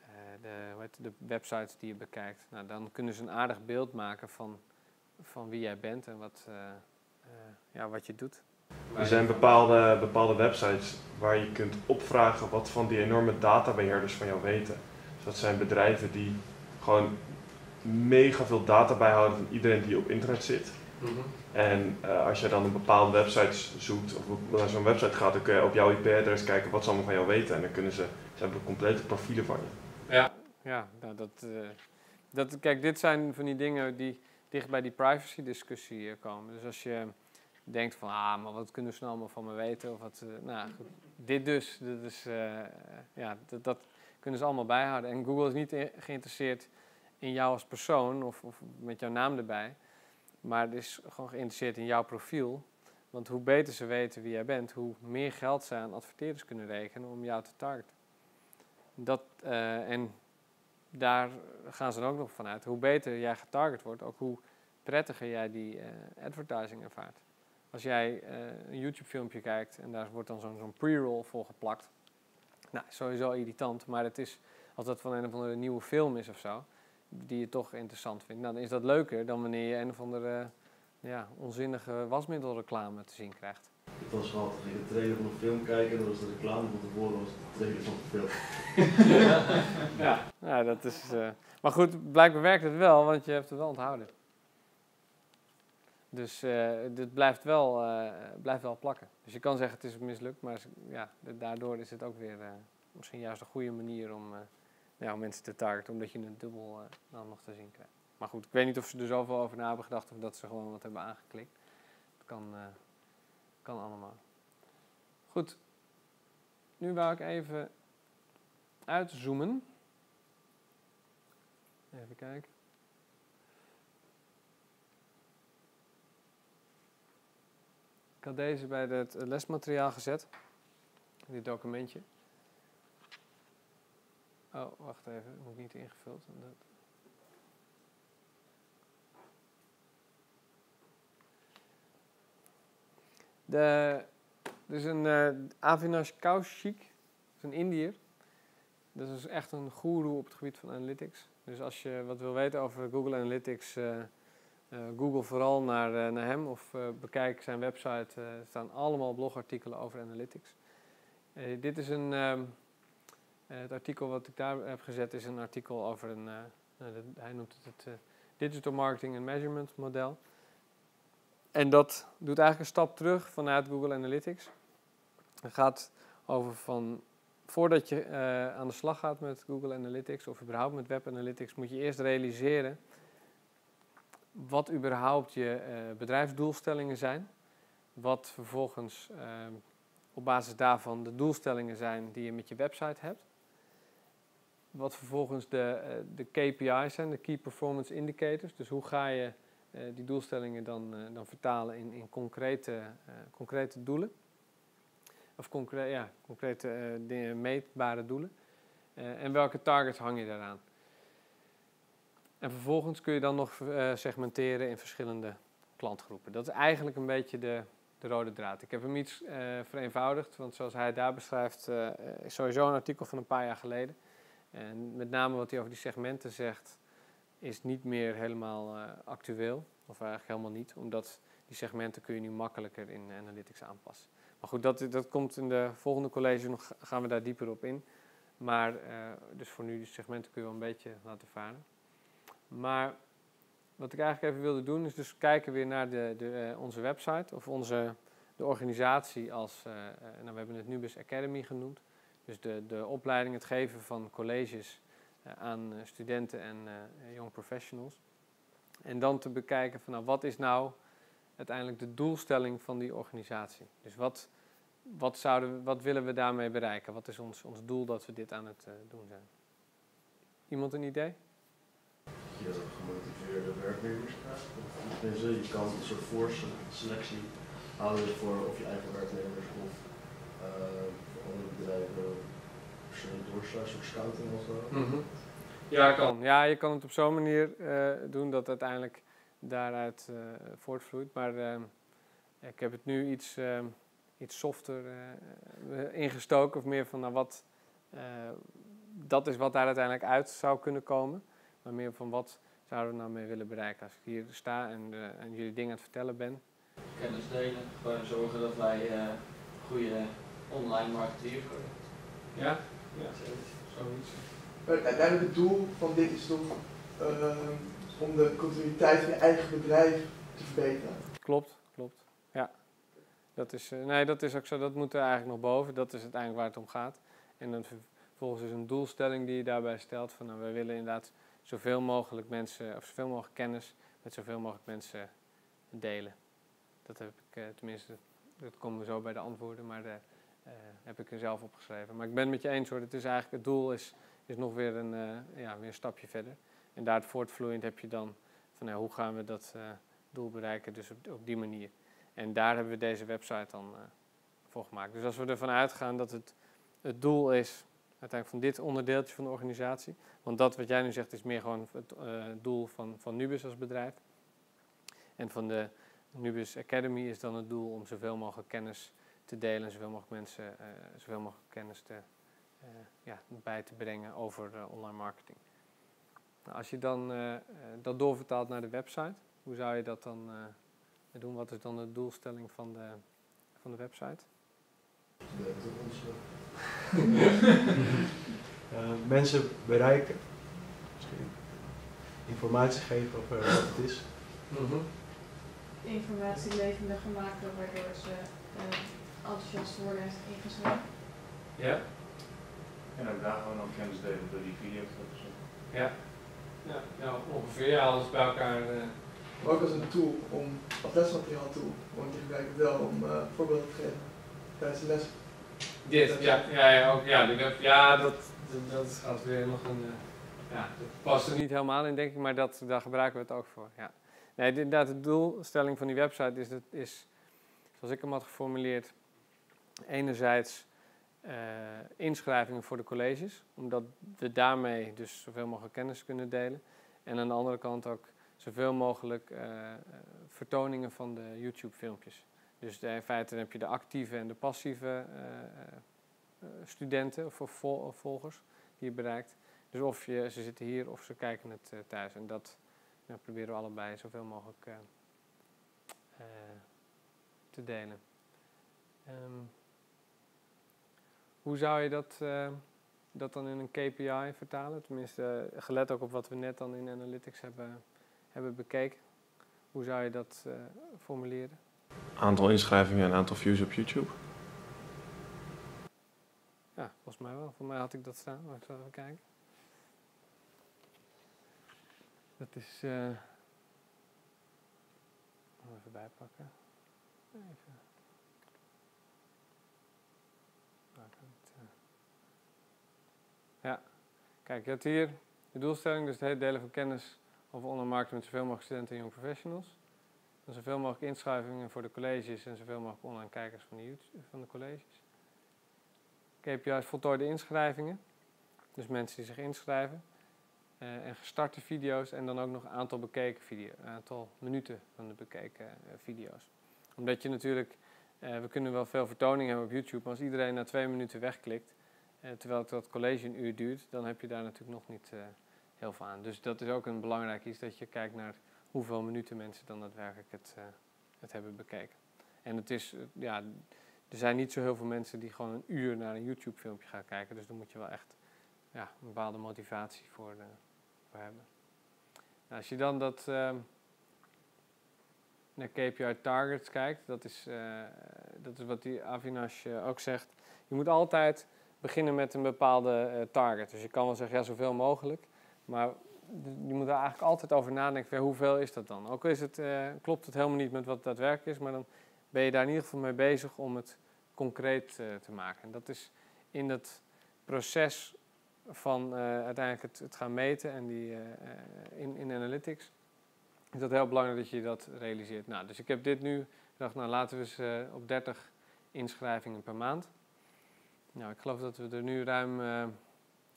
eh, de, de websites die je bekijkt. Nou, dan kunnen ze een aardig beeld maken van, van wie jij bent en wat, ja, wat je doet. Er zijn bepaalde, bepaalde websites waar je kunt opvragen wat van die enorme databeheerders van jou weten. Dus dat zijn bedrijven die gewoon mega veel data bijhouden van iedereen die op internet zit. En eh, als je dan een bepaalde website zoekt of naar zo'n website gaat, dan kun je op jouw IP-adres kijken wat ze allemaal van jou weten. En dan kunnen ze, ze hebben complete profielen van je. Ja, ja nou dat, eh, dat, kijk, dit zijn van die dingen die dicht bij die privacy-discussie eh, komen. Dus als je denkt van, ah, maar wat kunnen ze nou allemaal van me weten? Of wat, nou, goed, dit dus, dit is, eh, ja, dat, dat kunnen ze allemaal bijhouden. En Google is niet geïnteresseerd in jou als persoon of, of met jouw naam erbij. Maar het is gewoon geïnteresseerd in jouw profiel. Want hoe beter ze weten wie jij bent, hoe meer geld ze aan adverteerders kunnen rekenen om jou te targeten. Dat, eh, en daar gaan ze dan ook nog vanuit. Hoe beter jij getarget wordt, ook hoe prettiger jij die eh, advertising ervaart. Als jij eh, een YouTube-filmpje kijkt en daar wordt dan zo'n pre-roll voor geplakt. Nou, sowieso irritant, maar het is als dat van een of andere nieuwe film is of zo, die je toch interessant vindt. Nou, dan is dat leuker dan wanneer je een of andere ja, onzinnige wasmiddelreclame te zien krijgt. het was schattig. Ik ging de trailer van de film kijken en dat was de reclame van tevoren, was de trailer van de film. Ja, ja dat is. eh, maar goed, blijkbaar werkt het wel, want je hebt het wel onthouden. Dus eh, dit blijft wel, eh, blijft wel plakken. Dus je kan zeggen het is mislukt, maar ja, daardoor is het ook weer eh, misschien juist een goede manier om, eh, ja, om mensen te targeten, omdat je het dubbel eh, dan nog te zien krijgt. Maar goed, ik weet niet of ze er zoveel over na hebben gedacht of dat ze gewoon wat hebben aangeklikt. Het kan, eh, kan allemaal. Goed, nu wou ik even uitzoomen. Even kijken. Ik had deze bij het lesmateriaal gezet. Dit documentje. Oh, wacht even. Moet niet ingevuld. Dat- De, is een eh Avinash Kaushik. Is een Indiër. Dat is echt een goeroe op het gebied van analytics. Dus als je wat wil weten over Google Analytics, eh, eh, Google vooral naar, naar hem of bekijk zijn website. er staan allemaal blogartikelen over analytics. Dit is een, ehm, eh, het artikel wat ik daar heb gezet is een artikel over een, eh, nou, hij noemt het het eh, Digital Marketing and Measurement model. En dat doet eigenlijk een stap terug vanuit Google Analytics. Het gaat over van voordat je eh, aan de slag gaat met Google Analytics of überhaupt met Web Analytics, moet je eerst realiseren wat überhaupt je eh, bedrijfsdoelstellingen zijn. Wat vervolgens eh, op basis daarvan de doelstellingen zijn die je met je website hebt. Wat vervolgens de, eh, de KPI's zijn, de Key Performance Indicators. Dus hoe ga je eh, die doelstellingen dan, eh, dan vertalen in, in concrete, concrete doelen. Of ja, concrete meetbare doelen. En welke targets hang je daaraan? En vervolgens kun je dan nog segmenteren in verschillende klantgroepen. Dat is eigenlijk een beetje de, de rode draad. Ik heb hem iets vereenvoudigd, want zoals hij daar beschrijft, is sowieso een artikel van een paar jaar geleden. En met name wat hij over die segmenten zegt, is niet meer helemaal eh, actueel. Of eigenlijk helemaal niet, omdat die segmenten kun je nu makkelijker in Analytics aanpassen. Maar goed, dat, dat komt in de volgende college nog, gaan we daar dieper op in. Maar, eh, dus voor nu, die segmenten kun je wel een beetje laten varen. Maar wat ik eigenlijk even wilde doen, is dus kijken weer naar de, de, eh, onze website of onze, de organisatie als, nou, we hebben het Nubis Academy genoemd. Dus de, de opleiding, het geven van colleges eh, aan eh, studenten en eh, young professionals. En dan te bekijken van nou, wat is nou uiteindelijk de doelstelling van die organisatie. Dus wat, wat, zouden wat willen we daarmee bereiken? Wat is ons, ons doel dat we dit aan het doen zijn? Iemand een idee? je gemotiveerde werknemers je kan een soort voorselectie houden voor of je eigen werknemers of andere bedrijven doorslaan, een soort scouting of zo. Ja, kan. Ja, je kan het op zo'n manier eh, doen dat uiteindelijk daaruit eh, voortvloeit. Maar ik heb het nu iets, iets softer eh, ingestoken, of meer van nou, wat. eh, dat is wat daar uiteindelijk uit zou kunnen komen. Maar meer van wat zouden we nou mee willen bereiken. Als ik hier sta en, eh, en jullie dingen aan het vertellen ben. Kennis delen, gewoon zorgen dat wij eh goede online marketeers worden. Ja? Zoiets. Zoiets. Maar uiteindelijk het doel van dit is toch ehm, om de continuïteit van je eigen bedrijf te verbeteren. Klopt, klopt. Ja. Dat is, eh, nee, dat is ook zo. Dat moet er eigenlijk nog boven. Dat is uiteindelijk waar het om gaat. En dan vervolgens is een doelstelling die je daarbij stelt. Van nou, wij willen inderdaad zoveel mogelijk mensen, of zoveel mogelijk kennis met zoveel mogelijk mensen delen. Dat heb ik eh, tenminste, dat komen we zo bij de antwoorden, maar eh, heb ik er zelf opgeschreven. Maar ik ben het met je eens hoor. Het is eigenlijk, het doel is, is nog weer een, eh, ja, weer een stapje verder. En daar voortvloeiend heb je dan van ja, hoe gaan we dat eh, doel bereiken, dus op, die manier. En daar hebben we deze website dan eh, voor gemaakt. Dus als we ervan uitgaan dat het, het doel is, uiteindelijk van dit onderdeeltje van de organisatie, want dat wat jij nu zegt is meer gewoon het doel van, van Nubus als bedrijf. En van de Nubus Academy is dan het doel om zoveel mogelijk kennis te delen en zoveel mogelijk mensen eh, zoveel mogelijk kennis te, eh, ja, bij te brengen over eh, online marketing. Nou, als je dan dat doorvertaalt naar de website, hoe zou je dat dan eh, doen? Wat is dan de doelstelling van de, van de website? Eh, mensen bereiken, misschien informatie geven over wat het is. Informatie levendiger maken waardoor ze eh, enthousiast worden en zich ingeschreven. Ja? En ook daar gewoon ook kennis delen door die zetten. Ja. Ja, ja ongeveer. Ja, alles bij elkaar. eh, Maar ook als een tool om, als lesmateriaal tool, want je gebruikt het wel om eh, voorbeelden te geven tijdens de les. Dit, ja, ja, ja, ook, ja, die web, ja dat, dat, dat gaat weer nog een. eh, ja, dat past er niet helemaal in, denk ik, maar dat, daar gebruiken we het ook voor. Ja. Nee, inderdaad, de doelstelling van die website is, dat, is zoals ik hem had geformuleerd, enerzijds eh, inschrijvingen voor de colleges, omdat we daarmee dus zoveel mogelijk kennis kunnen delen. En aan de andere kant ook zoveel mogelijk eh, eh, vertoningen van de YouTube-filmpjes. Dus in feite heb je de actieve en de passieve studenten of, of vol- of volgers die je bereikt. Dus of je, ze zitten hier of ze kijken het thuis. En dat ja, proberen we allebei zoveel mogelijk te delen. Ehm, hoe zou je dat, eh, dat dan in een KPI vertalen? Tenminste, eh, gelet ook op wat we net dan in Analytics hebben, hebben bekeken. Hoe zou je dat eh, formuleren? Aantal inschrijvingen en aantal views op YouTube. Ja, volgens mij wel. Voor mij had ik dat staan. Maar ik zal even kijken. Dat is. even bijpakken. Even. Waar kan het, eh? Ja, kijk, je hebt hier de doelstelling, dus het delen van kennis over online marketing met zoveel mogelijk studenten en young professionals. Dan zoveel mogelijk inschrijvingen voor de colleges en zoveel mogelijk online kijkers van de, YouTube, van de colleges. KPI's voltooide inschrijvingen. Dus mensen die zich inschrijven. Eh, en gestarte video's en dan ook nog aantal bekeken video's. Een aantal minuten van de bekeken eh, video's. Omdat je natuurlijk, eh, we kunnen wel veel vertoningen hebben op YouTube, maar als iedereen na twee minuten wegklikt, terwijl het dat college een uur duurt, dan heb je daar natuurlijk nog niet eh, heel veel aan. Dus dat is ook een belangrijk iets, dat je kijkt naar hoeveel minuten mensen dan daadwerkelijk het, eh, het hebben bekeken. En het is, eh, ja, er zijn niet zo heel veel mensen die gewoon een uur naar een YouTube-filmpje gaan kijken. Dus daar moet je wel echt ja, een bepaalde motivatie voor, eh, hebben. Nou, als je dan dat ehm, naar KPI targets kijkt, dat is, eh, dat is wat die Avinash eh, ook zegt. Je moet altijd beginnen met een bepaalde eh, target. Dus je kan wel zeggen, ja, zoveel mogelijk. Maar je moet er eigenlijk altijd over nadenken, hoeveel is dat dan? Ook is het, eh, klopt het helemaal niet met wat daadwerkelijk is, maar dan ben je daar in ieder geval mee bezig om het concreet eh, te maken. En dat is in het proces van uiteindelijk het, het gaan meten en die, in, in analytics, is dat heel belangrijk dat je dat realiseert. Nou, dus ik heb dit nu gedacht, nou laten we eens op 30 inschrijvingen per maand. Nou, ik geloof dat we er nu ruim, eh,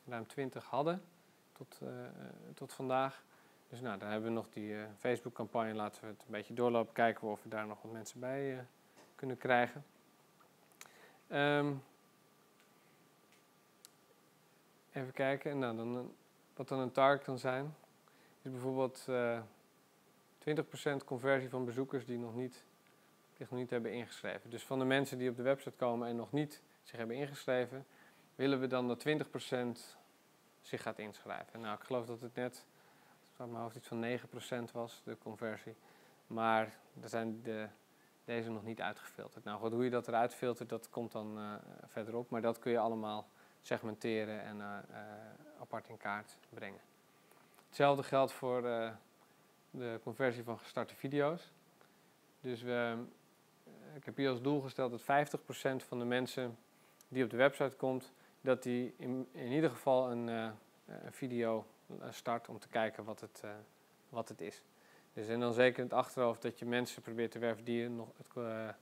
ruim 20 hadden tot, eh, eh, tot vandaag. Dus nou, dan hebben we nog die eh, Facebook-campagne. Laten we het een beetje doorlopen, kijken of we daar nog wat mensen bij kunnen krijgen. Ehm, even kijken, nou, dan, wat dan een target kan zijn, is bijvoorbeeld eh 20% conversie van bezoekers die nog niet, zich nog niet hebben ingeschreven. Dus van de mensen die op de website komen en nog niet zich hebben ingeschreven, willen we dan dat 20% zich gaat inschrijven. Nou, ik geloof dat het net, uit mijn hoofd iets van 9% was, de conversie. Maar er zijn de, deze nog niet uitgefilterd. Nou goed, hoe je dat eruit filtert, dat komt dan eh, verderop. Maar dat kun je allemaal segmenteren en eh, eh, apart in kaart brengen. Hetzelfde geldt voor de conversie van gestarte video's. Dus we, ik heb hier als doel gesteld dat 50% van de mensen die op de website komt, dat die in, in ieder geval een, eh, een video eh, start om te kijken wat het, eh, wat het is. Dus en dan zeker in het achterhoofd dat je mensen probeert te werven die nog, het,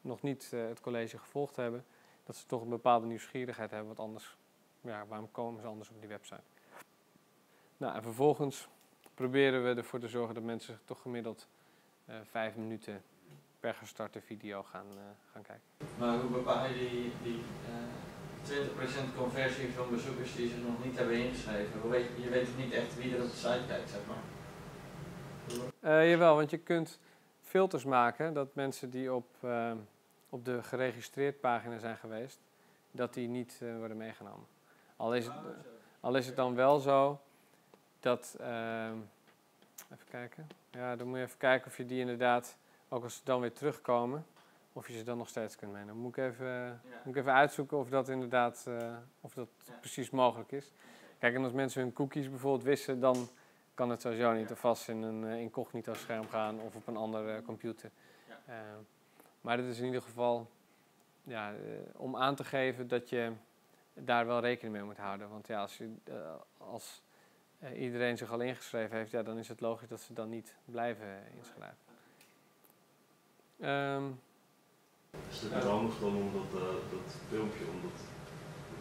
nog niet het college gevolgd hebben. Dat ze toch een bepaalde nieuwsgierigheid hebben, want anders, ja, waarom komen ze anders op die website? Nou, en vervolgens proberen we ervoor te zorgen dat mensen toch gemiddeld vijf minuten per gestarte video gaan, eh, gaan kijken. Maar hoe bepaal je die, die eh 20% conversie van bezoekers die zich nog niet hebben ingeschreven? Hoe weet, je weet niet echt wie er op de site kijkt, zeg maar? Eh, jawel, want je kunt filters maken dat mensen die op, eh, op de geregistreerd pagina zijn geweest, dat die niet eh, worden meegenomen. Al is, het, al is het dan wel zo dat. even kijken. Ja, dan moet je even kijken of je die inderdaad, ook als ze dan weer terugkomen, of je ze dan nog steeds kunt meenemen. Moet ik even, moet ik even uitzoeken of dat inderdaad eh, of dat Ja. precies mogelijk is. Kijk, en als mensen hun cookies bijvoorbeeld wisselen, dan kan het sowieso niet of vast in een eh, incognito scherm gaan of op een andere computer. Eh, maar het is in ieder geval ja, om aan te geven dat je daar wel rekening mee moet houden. Want ja, als, je, als iedereen zich al ingeschreven heeft, ja, dan is het logisch dat ze dan niet blijven inschrijven. Ehm, Is het niet handig dan om dat, eh, dat filmpje, omdat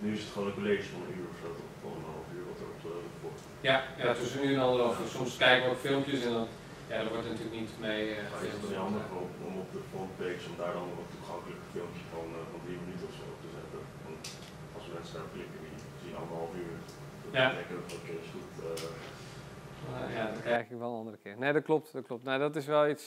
nu is het gewoon een college van een uur of zo, van een half uur wat er op de voor. ja, ja, tussen nu en anderhalf. Soms kijken we ook filmpjes en dan, ja, daar wordt natuurlijk niet mee uh, Maar is het niet handig om, om op de frontpage om daar dan een toegankelijk filmpje van, eh, van drie minuten of zo op te zetten? Want als mensen daar klikken, die zien anderhalf uur. Dat Ja. denken oké, is goed. eh, ja, dat krijg ik wel een andere keer. Nee, dat klopt. Dat klopt. Nou, dat is wel iets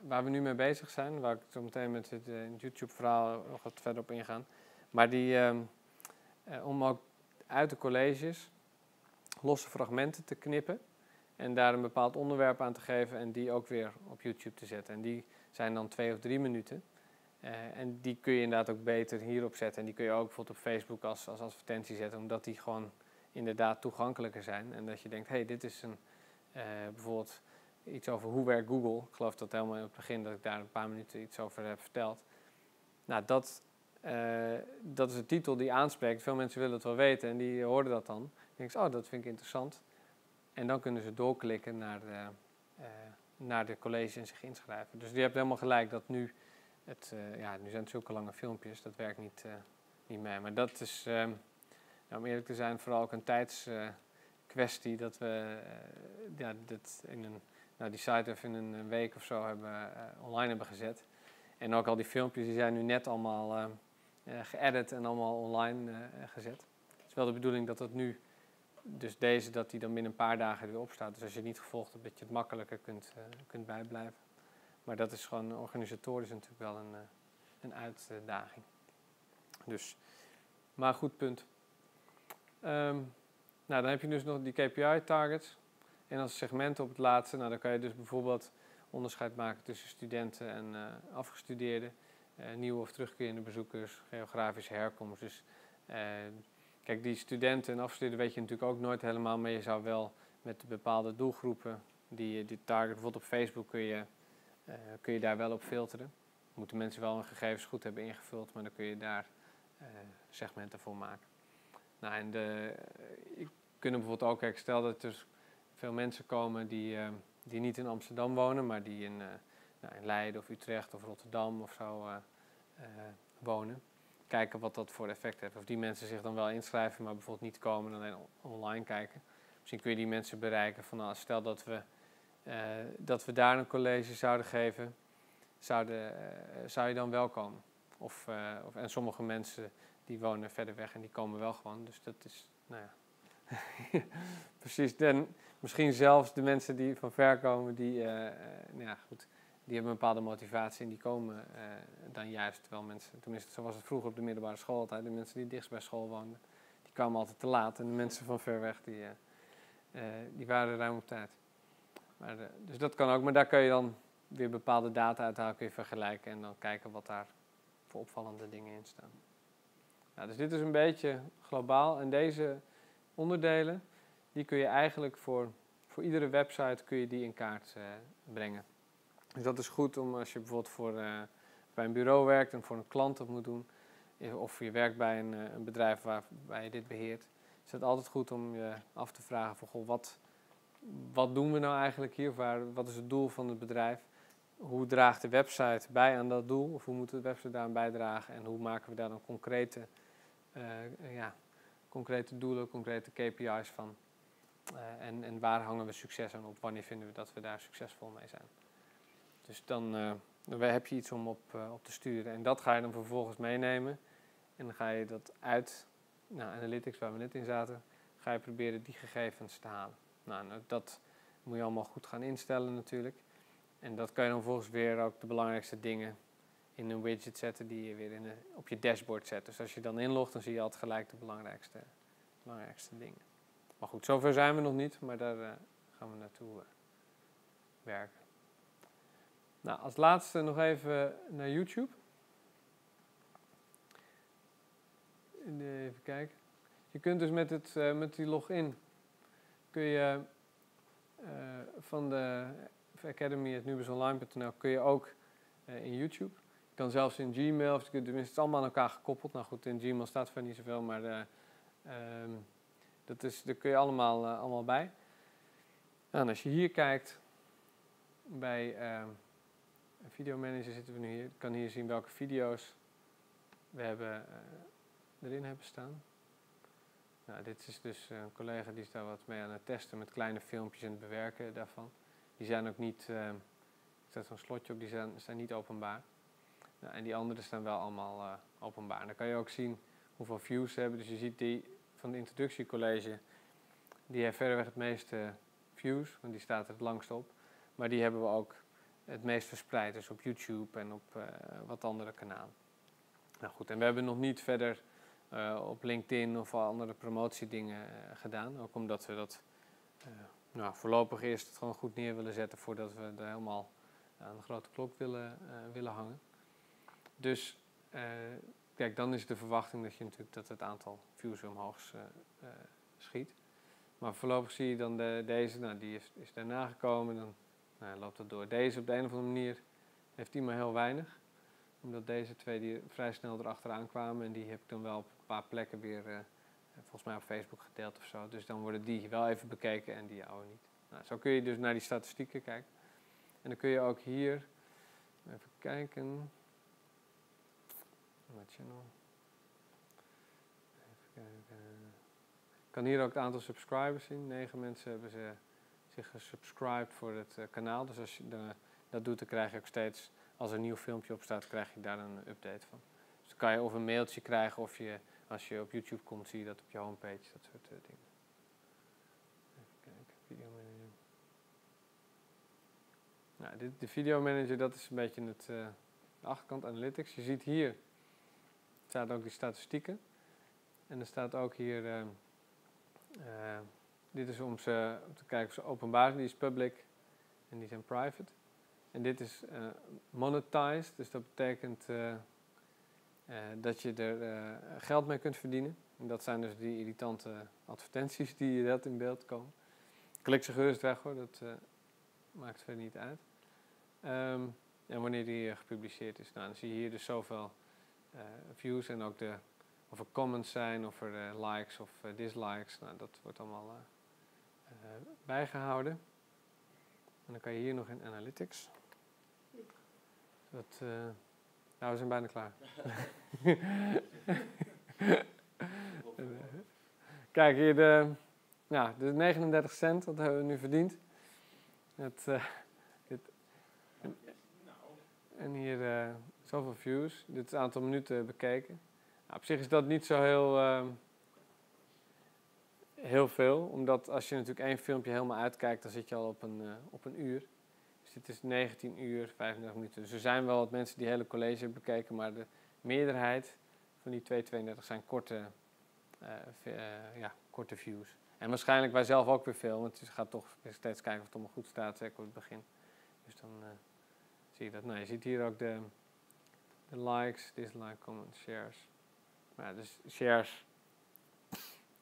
waar we nu mee bezig zijn. Waar ik zo meteen met het, eh, YouTube-verhaal nog wat verder op ingaan. Maar die, ehm, eh, om ook uit de colleges losse fragmenten te knippen. En daar een bepaald onderwerp aan te geven en die ook weer op YouTube te zetten. En die zijn dan twee of drie minuten. Eh, en die kun je inderdaad ook beter hierop zetten. En die kun je ook bijvoorbeeld op Facebook als, als advertentie zetten, omdat die gewoon inderdaad toegankelijker zijn. En dat je denkt, hé, hey, dit is een, bijvoorbeeld iets over hoe werkt Google. Ik geloof dat helemaal in het begin dat ik daar een paar minuten iets over heb verteld. Nou, dat, eh, dat is een titel die aanspreekt. Veel mensen willen het wel weten en die hoorden dat dan. Dan denken ze, oh, dat vind ik interessant. En dan kunnen ze doorklikken naar de, eh, naar de college en zich inschrijven. Dus je hebt helemaal gelijk dat nu, het, eh, ja, nu zijn het zulke lange filmpjes, dat werkt niet, niet mee. Maar dat is, ehm, nou, om eerlijk te zijn, vooral ook een tijdskwestie dat we ja, dit in een, nou, die site even in een, een week of zo hebben, eh, online hebben gezet. En ook al die filmpjes die zijn nu net allemaal eh eh, geëdit en allemaal online eh, gezet. Het is wel de bedoeling dat het nu, dus deze, dat die dan binnen een paar dagen weer opstaat. Dus als je het niet gevolgd hebt, dat je het makkelijker kunt, eh, kunt bijblijven. Maar dat is gewoon organisatorisch natuurlijk wel een, eh, een uitdaging. Dus, maar goed punt. Ehm, nou, dan heb je dus nog die KPI-targets. En als segment op het laatste, nou, dan kan je dus bijvoorbeeld onderscheid maken tussen studenten en uh, afgestudeerden, uh, nieuwe of terugkerende bezoekers, geografische herkomst. Dus uh, kijk, die studenten en afgestudeerden weet je natuurlijk ook nooit helemaal, maar je zou wel met bepaalde doelgroepen, die, die target, bijvoorbeeld op Facebook kun je, kun je daar wel op filteren. Moeten mensen wel hun gegevens goed hebben ingevuld, maar dan kun je daar segmenten voor maken. Nou, en de, je kunnen bijvoorbeeld ook, kijk, stel dat er veel mensen komen die die niet in Amsterdam wonen, maar die in, uh, nou, in Leiden of Utrecht of Rotterdam of zo uh, wonen. Kijken wat dat voor effect heeft. Of die mensen zich dan wel inschrijven, maar bijvoorbeeld niet komen en alleen online kijken. Misschien kun je die mensen bereiken van nou, stel dat we, dat we daar een college zouden geven, zouden, zou je dan wel komen? Of, of, en sommige mensen die wonen verder weg en die komen wel gewoon. Dus dat is, nou ja, Precies, en misschien zelfs de mensen die van ver komen, die, uh, nou ja, goed, die hebben een bepaalde motivatie en die komen uh, dan juist wel mensen, tenminste zo was het vroeger op de middelbare school altijd, de mensen die dichtst bij school woonden, die kwamen altijd te laat en de mensen van ver weg, die, die waren ruim op tijd. Maar, dus dat kan ook, maar daar kun je dan weer bepaalde data uithalen, kun je vergelijken en dan kijken wat daar voor opvallende dingen in staan. Nou, dus dit is een beetje globaal en deze onderdelen, die kun je eigenlijk voor, voor iedere website kun je die in kaart uh, brengen. Dus dat is goed om als je bijvoorbeeld voor, uh, bij een bureau werkt en voor een klant dat moet doen, eh, of je werkt bij een, een bedrijf waarbij je dit beheert, is het altijd goed om je af te vragen van goh, wat, wat doen we nou eigenlijk hier? Waar, wat is het doel van het bedrijf? Hoe draagt de website bij aan dat doel? Of hoe moet de website daaraan bijdragen? En hoe maken we daar dan concrete uh, ja, concrete doelen, concrete KPI's van. Uh, en, en waar hangen we succes aan op? Wanneer vinden we dat we daar succesvol mee zijn? Dus dan, dan heb je iets om op, uh, op te sturen. En dat ga je dan vervolgens meenemen. En dan ga je dat uit nou, Analytics, waar we net in zaten, ga je proberen die gegevens te halen. Nou, dat moet je allemaal goed gaan instellen natuurlijk. En dat kan je dan volgens weer ook de belangrijkste dingen in een widget zetten die je weer in op je dashboard zet. Dus als je dan inlogt, dan zie je altijd gelijk de belangrijkste, belangrijkste dingen. Maar goed, zover zijn we nog niet, maar daar uh, gaan we naartoe uh, werken. Nou, als laatste nog even naar YouTube. Even kijken. Je kunt dus met, het, met die login kun je van de academy.nubusonline.nl kun je ook in YouTube kan zelfs in Gmail, of tenminste het is allemaal aan elkaar gekoppeld. Nou goed, in Gmail staat verder niet zoveel, maar uh, um, dat is, daar kun je allemaal, uh, allemaal bij. En als je hier kijkt, bij uh, Videomanager zitten we nu hier. Je kan hier zien welke video's we hebben, uh, erin hebben staan. Nou, dit is dus een collega die is daar wat mee aan het testen met kleine filmpjes en het bewerken daarvan. Die zijn ook niet, er staat zo'n slotje op, die zijn, zijn niet openbaar. En die andere staan wel allemaal uh, openbaar. Dan kan je ook zien hoeveel views ze hebben. Dus je ziet die van de introductiecollege, die heeft verreweg het meeste views, want die staat er het langst op. Maar die hebben we ook het meest verspreid, dus op YouTube en op uh, wat andere kanalen. Nou goed, en we hebben nog niet verder uh, op LinkedIn of andere promotiedingen gedaan. Ook omdat we dat nou, voorlopig eerst het gewoon goed neer willen zetten voordat we er helemaal aan de grote klok willen, willen hangen. Dus uh, kijk, dan is de verwachting dat je natuurlijk dat het aantal views omhoog uh, uh, schiet. Maar voorlopig zie je dan de, deze, nou die is, is daarna gekomen, dan nou, loopt dat door. Deze op de een of andere manier heeft die maar heel weinig. Omdat deze twee die vrij snel erachteraan kwamen en die heb ik dan wel op een paar plekken weer, volgens mij op Facebook gedeeld of zo. Dus dan worden die wel even bekeken en die oude niet. Nou, zo kun je dus naar die statistieken kijken. En dan kun je ook hier, even kijken, channel. Even kijken. Ik kan hier ook het aantal subscribers zien. 9 mensen hebben zich gesubscribed voor het uh, kanaal. Dus als je dat doet, dan krijg je ook steeds, als er een nieuw filmpje op staat, krijg je daar een update van. Dus dan kan je of een mailtje krijgen of je, als je op YouTube komt, zie je dat op je homepage, dat soort uh, dingen. Even kijken. Ja, dit, de video manager, dat is een beetje het, eh, de achterkant analytics. Je ziet hier, staat ook die statistieken. En er staat ook hier, eh, eh, dit is om, ze, te kijken of ze openbaar zijn, die is public en die zijn private. En dit is eh, monetized, dus dat betekent dat je er geld mee kunt verdienen. En dat zijn dus die irritante advertenties die dat in beeld komen. Klik ze gerust weg hoor, dat maakt verder niet uit. Ehm, en wanneer die gepubliceerd is, nou, dan zie je hier dus zoveel views en ook de, of er comments zijn, of er eh, likes of eh, dislikes. Nou, dat wordt allemaal eh, eh, bijgehouden. En dan kan je hier nog in Analytics. Dat, eh, nou, we zijn bijna klaar. Eh, Kijk, hier de, ja, de 39 cent, dat hebben we nu verdiend. Het, eh, dit, en, en hier eh, zoveel views. Dit aantal minuten bekeken. Nou, op zich is dat niet zo heel, eh, heel veel. Omdat als je natuurlijk één filmpje helemaal uitkijkt, dan zit je al op een, eh, op een uur. Dus dit is 19 uur, 35 minuten. Dus er zijn wel wat mensen die hele college hebben bekeken, maar de meerderheid van die 232 zijn korte, eh, eh, ja, korte views. En waarschijnlijk wij zelf ook weer veel, want je gaat toch steeds kijken of het allemaal goed staat, zeker op het begin. Dus dan zie je dat. Nou, je ziet hier ook de, de likes, dislike, comments, shares. Maar ja, dus shares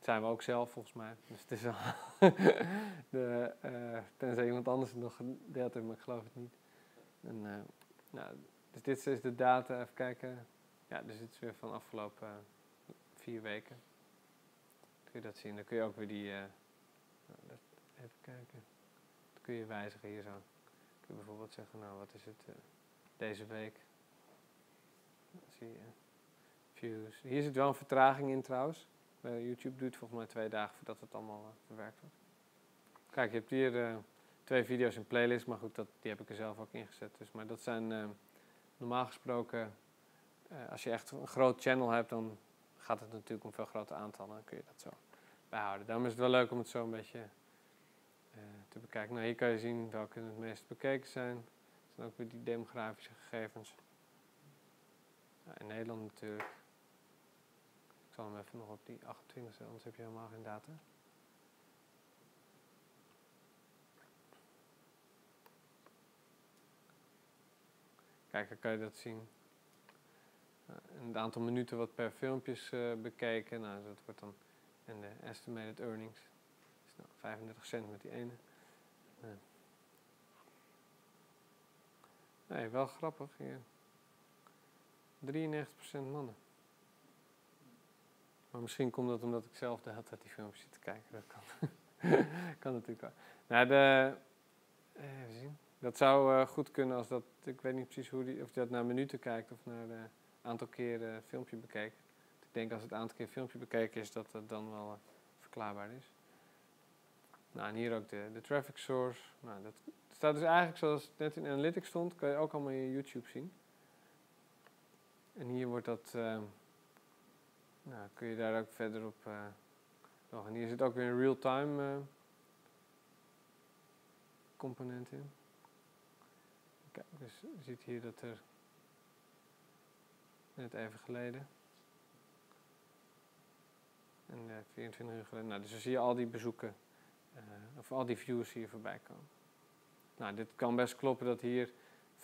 zijn we ook zelf volgens mij. Dus het is al de, eh, tenzij iemand anders het nog gedeeld heeft, maar ik geloof het niet. En, eh, nou, dus dit is de data, even kijken. Ja, dus dit is weer van de afgelopen eh, vier weken. Kun je dat zien. Dan kun je ook weer die, nou, even kijken. Dat kun je wijzigen hier zo. Kun je bijvoorbeeld zeggen, nou wat is het deze week. Zie je views. Hier zit wel een vertraging in trouwens. Bij YouTube duurt volgens mij twee dagen voordat het allemaal eh, verwerkt wordt. Kijk, je hebt hier eh, twee video's in playlist, maar goed, dat, die heb ik er zelf ook ingezet. Dus, maar dat zijn eh, normaal gesproken, eh, als je echt een groot channel hebt, dan gaat het natuurlijk om veel grotere aantallen. Dan kun je dat zo bijhouden. Daarom is het wel leuk om het zo een beetje eh, te bekijken. Nou, hier kan je zien welke het meest bekeken zijn. Dat zijn ook weer die demografische gegevens. In Nederland natuurlijk. Ik zal hem even nog op die 28 zetten, anders heb je helemaal geen data. Kijk, dan kan je dat zien. Nou, en het aantal minuten wat per filmpje is eh, bekeken. Nou, dat wordt dan. En de estimated earnings. Dus nou, 35 cent met die ene. Nee, wel grappig hier. 93% mannen. Maar misschien komt dat omdat ik zelf de hele tijd die filmpjes zit te kijken. Dat kan, kan natuurlijk wel. Nou, de, eh, zien. Dat zou eh, goed kunnen als dat, ik weet niet precies hoe die, of je dat naar minuten kijkt of naar het aantal keer eh, filmpje bekeken. Ik denk als het aantal keer filmpje bekeken is, dat dat dan wel eh, verklaarbaar is. Nou, en hier ook de, de traffic source. Nou, dat staat dus eigenlijk zoals het net in Analytics stond, kan je ook allemaal in YouTube zien. En hier wordt dat, eh, nou, kun je daar ook verder op eh nog. En hier zit ook weer een real-time eh, component in. Kijk, dus je ziet hier dat er net even geleden. En eh, 24 uur geleden. Nou, dus dan zie je al die bezoeken, of al die views hier voorbij komen. Nou, dit kan best kloppen dat hier,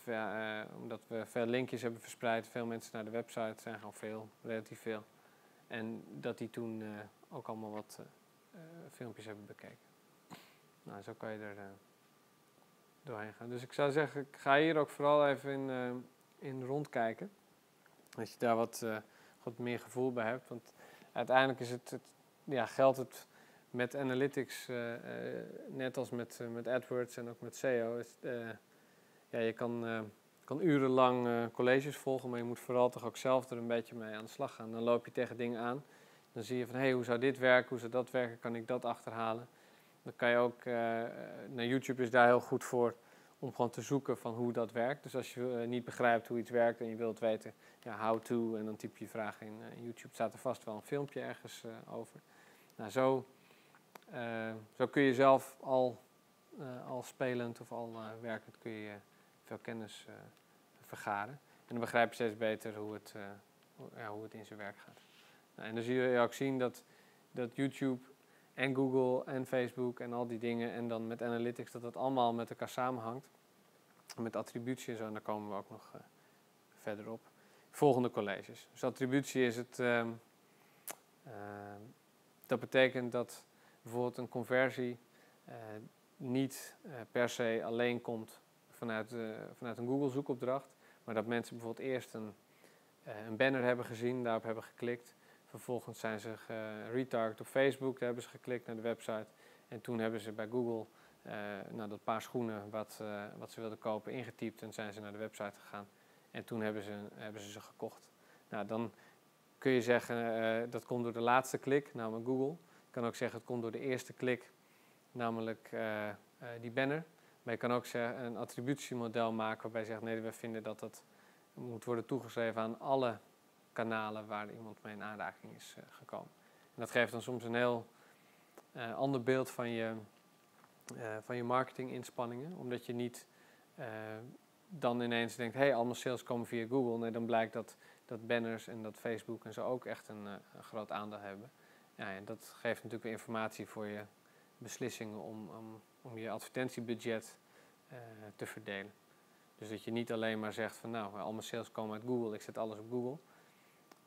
eh, omdat we veel linkjes hebben verspreid, veel mensen naar de website, zijn gewoon veel, relatief veel. En dat die toen eh, ook allemaal wat eh, filmpjes hebben bekeken. Nou, zo kan je er doorheen gaan. Dus ik zou zeggen, ik ga hier ook vooral even in, in rondkijken. Dat je daar wat, wat meer gevoel bij hebt. Want uiteindelijk is het, het ja, geldt het met analytics, net als met, met AdWords en ook met SEO. Is, ja, je kan, eh, kan urenlang eh, colleges volgen, maar je moet vooral toch ook zelf er een beetje mee aan de slag gaan. Dan loop je tegen dingen aan. Dan zie je van, hé, hey, hoe zou dit werken? Hoe zou dat werken? Kan ik dat achterhalen? Dan kan je ook, eh, naar YouTube is daar heel goed voor om gewoon te zoeken van hoe dat werkt. Dus als je niet begrijpt hoe iets werkt en je wilt weten, ja, how to, en dan typ je vraag in YouTube, staat er vast wel een filmpje ergens over. Nou, zo, zo kun je zelf al al spelend of al werkend kun je veel kennis eh, vergaren. En dan begrijp je steeds beter hoe het, eh, ja, hoe het in zijn werk gaat. Nou, en dan zie je ook zien dat, dat YouTube en Google en Facebook en al die dingen en dan met analytics, dat dat allemaal met elkaar samenhangt. Met attributie en zo, en daar komen we ook nog eh, verder op. Volgende colleges. Dus attributie is het. ehm, ehm, dat betekent dat bijvoorbeeld een conversie niet per se alleen komt vanuit, eh, vanuit een Google zoekopdracht, maar dat mensen bijvoorbeeld eerst een, eh, een banner hebben gezien, daarop hebben geklikt. Vervolgens zijn ze retarget op Facebook, daar hebben ze geklikt naar de website. En toen hebben ze bij Google eh, nou, dat paar schoenen wat, wat ze wilden kopen ingetypt en zijn ze naar de website gegaan. En toen hebben ze, hebben ze ze gekocht. Nou, dan kun je zeggen dat komt door de laatste klik, namelijk Google. Je kan ook zeggen het komt door de eerste klik, namelijk die banner. Maar je kan ook een attributiemodel maken waarbij je zegt nee, we vinden dat dat moet worden toegeschreven aan alle kanalen waar iemand mee in aanraking is eh, gekomen. En dat geeft dan soms een heel eh, ander beeld van je, eh, van je marketinginspanningen, omdat je niet dan ineens denkt, hé, hey, allemaal sales komen via Google. Nee, dan blijkt dat, dat banners en dat Facebook en zo ook echt een, een groot aandeel hebben. Ja, en dat geeft natuurlijk weer informatie voor je beslissingen om, om, om je advertentiebudget eh, te verdelen. Dus dat je niet alleen maar zegt van nou, al mijn sales komen uit Google, ik zet alles op Google.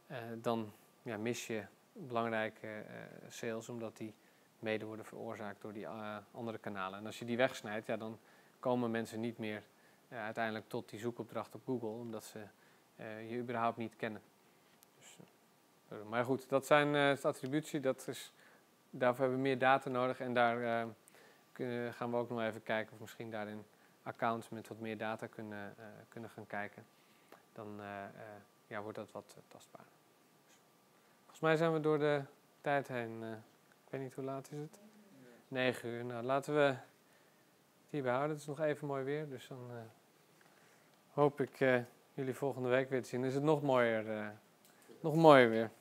Eh, dan ja, mis je belangrijke eh, sales, omdat die mede worden veroorzaakt door die eh, andere kanalen. En als je die wegsnijdt, ja, dan komen mensen niet meer eh, uiteindelijk tot die zoekopdracht op Google, omdat ze eh, je überhaupt niet kennen. Dus, eh, maar goed, dat zijn eh, attributie, dat is, daarvoor hebben we meer data nodig en daar eh, gaan we ook nog even kijken of misschien daarin accounts met wat meer data kunnen, eh, kunnen gaan kijken. Dan eh, eh, ja, wordt dat wat tastbaar. Volgens mij zijn we door de tijd heen. ik weet niet hoe laat is het? 9 uur. Nou, laten we het hierbij houden. Het is nog even mooi weer, dus dan hoop ik jullie volgende week weer te zien. Is het nog mooier, nog mooier weer.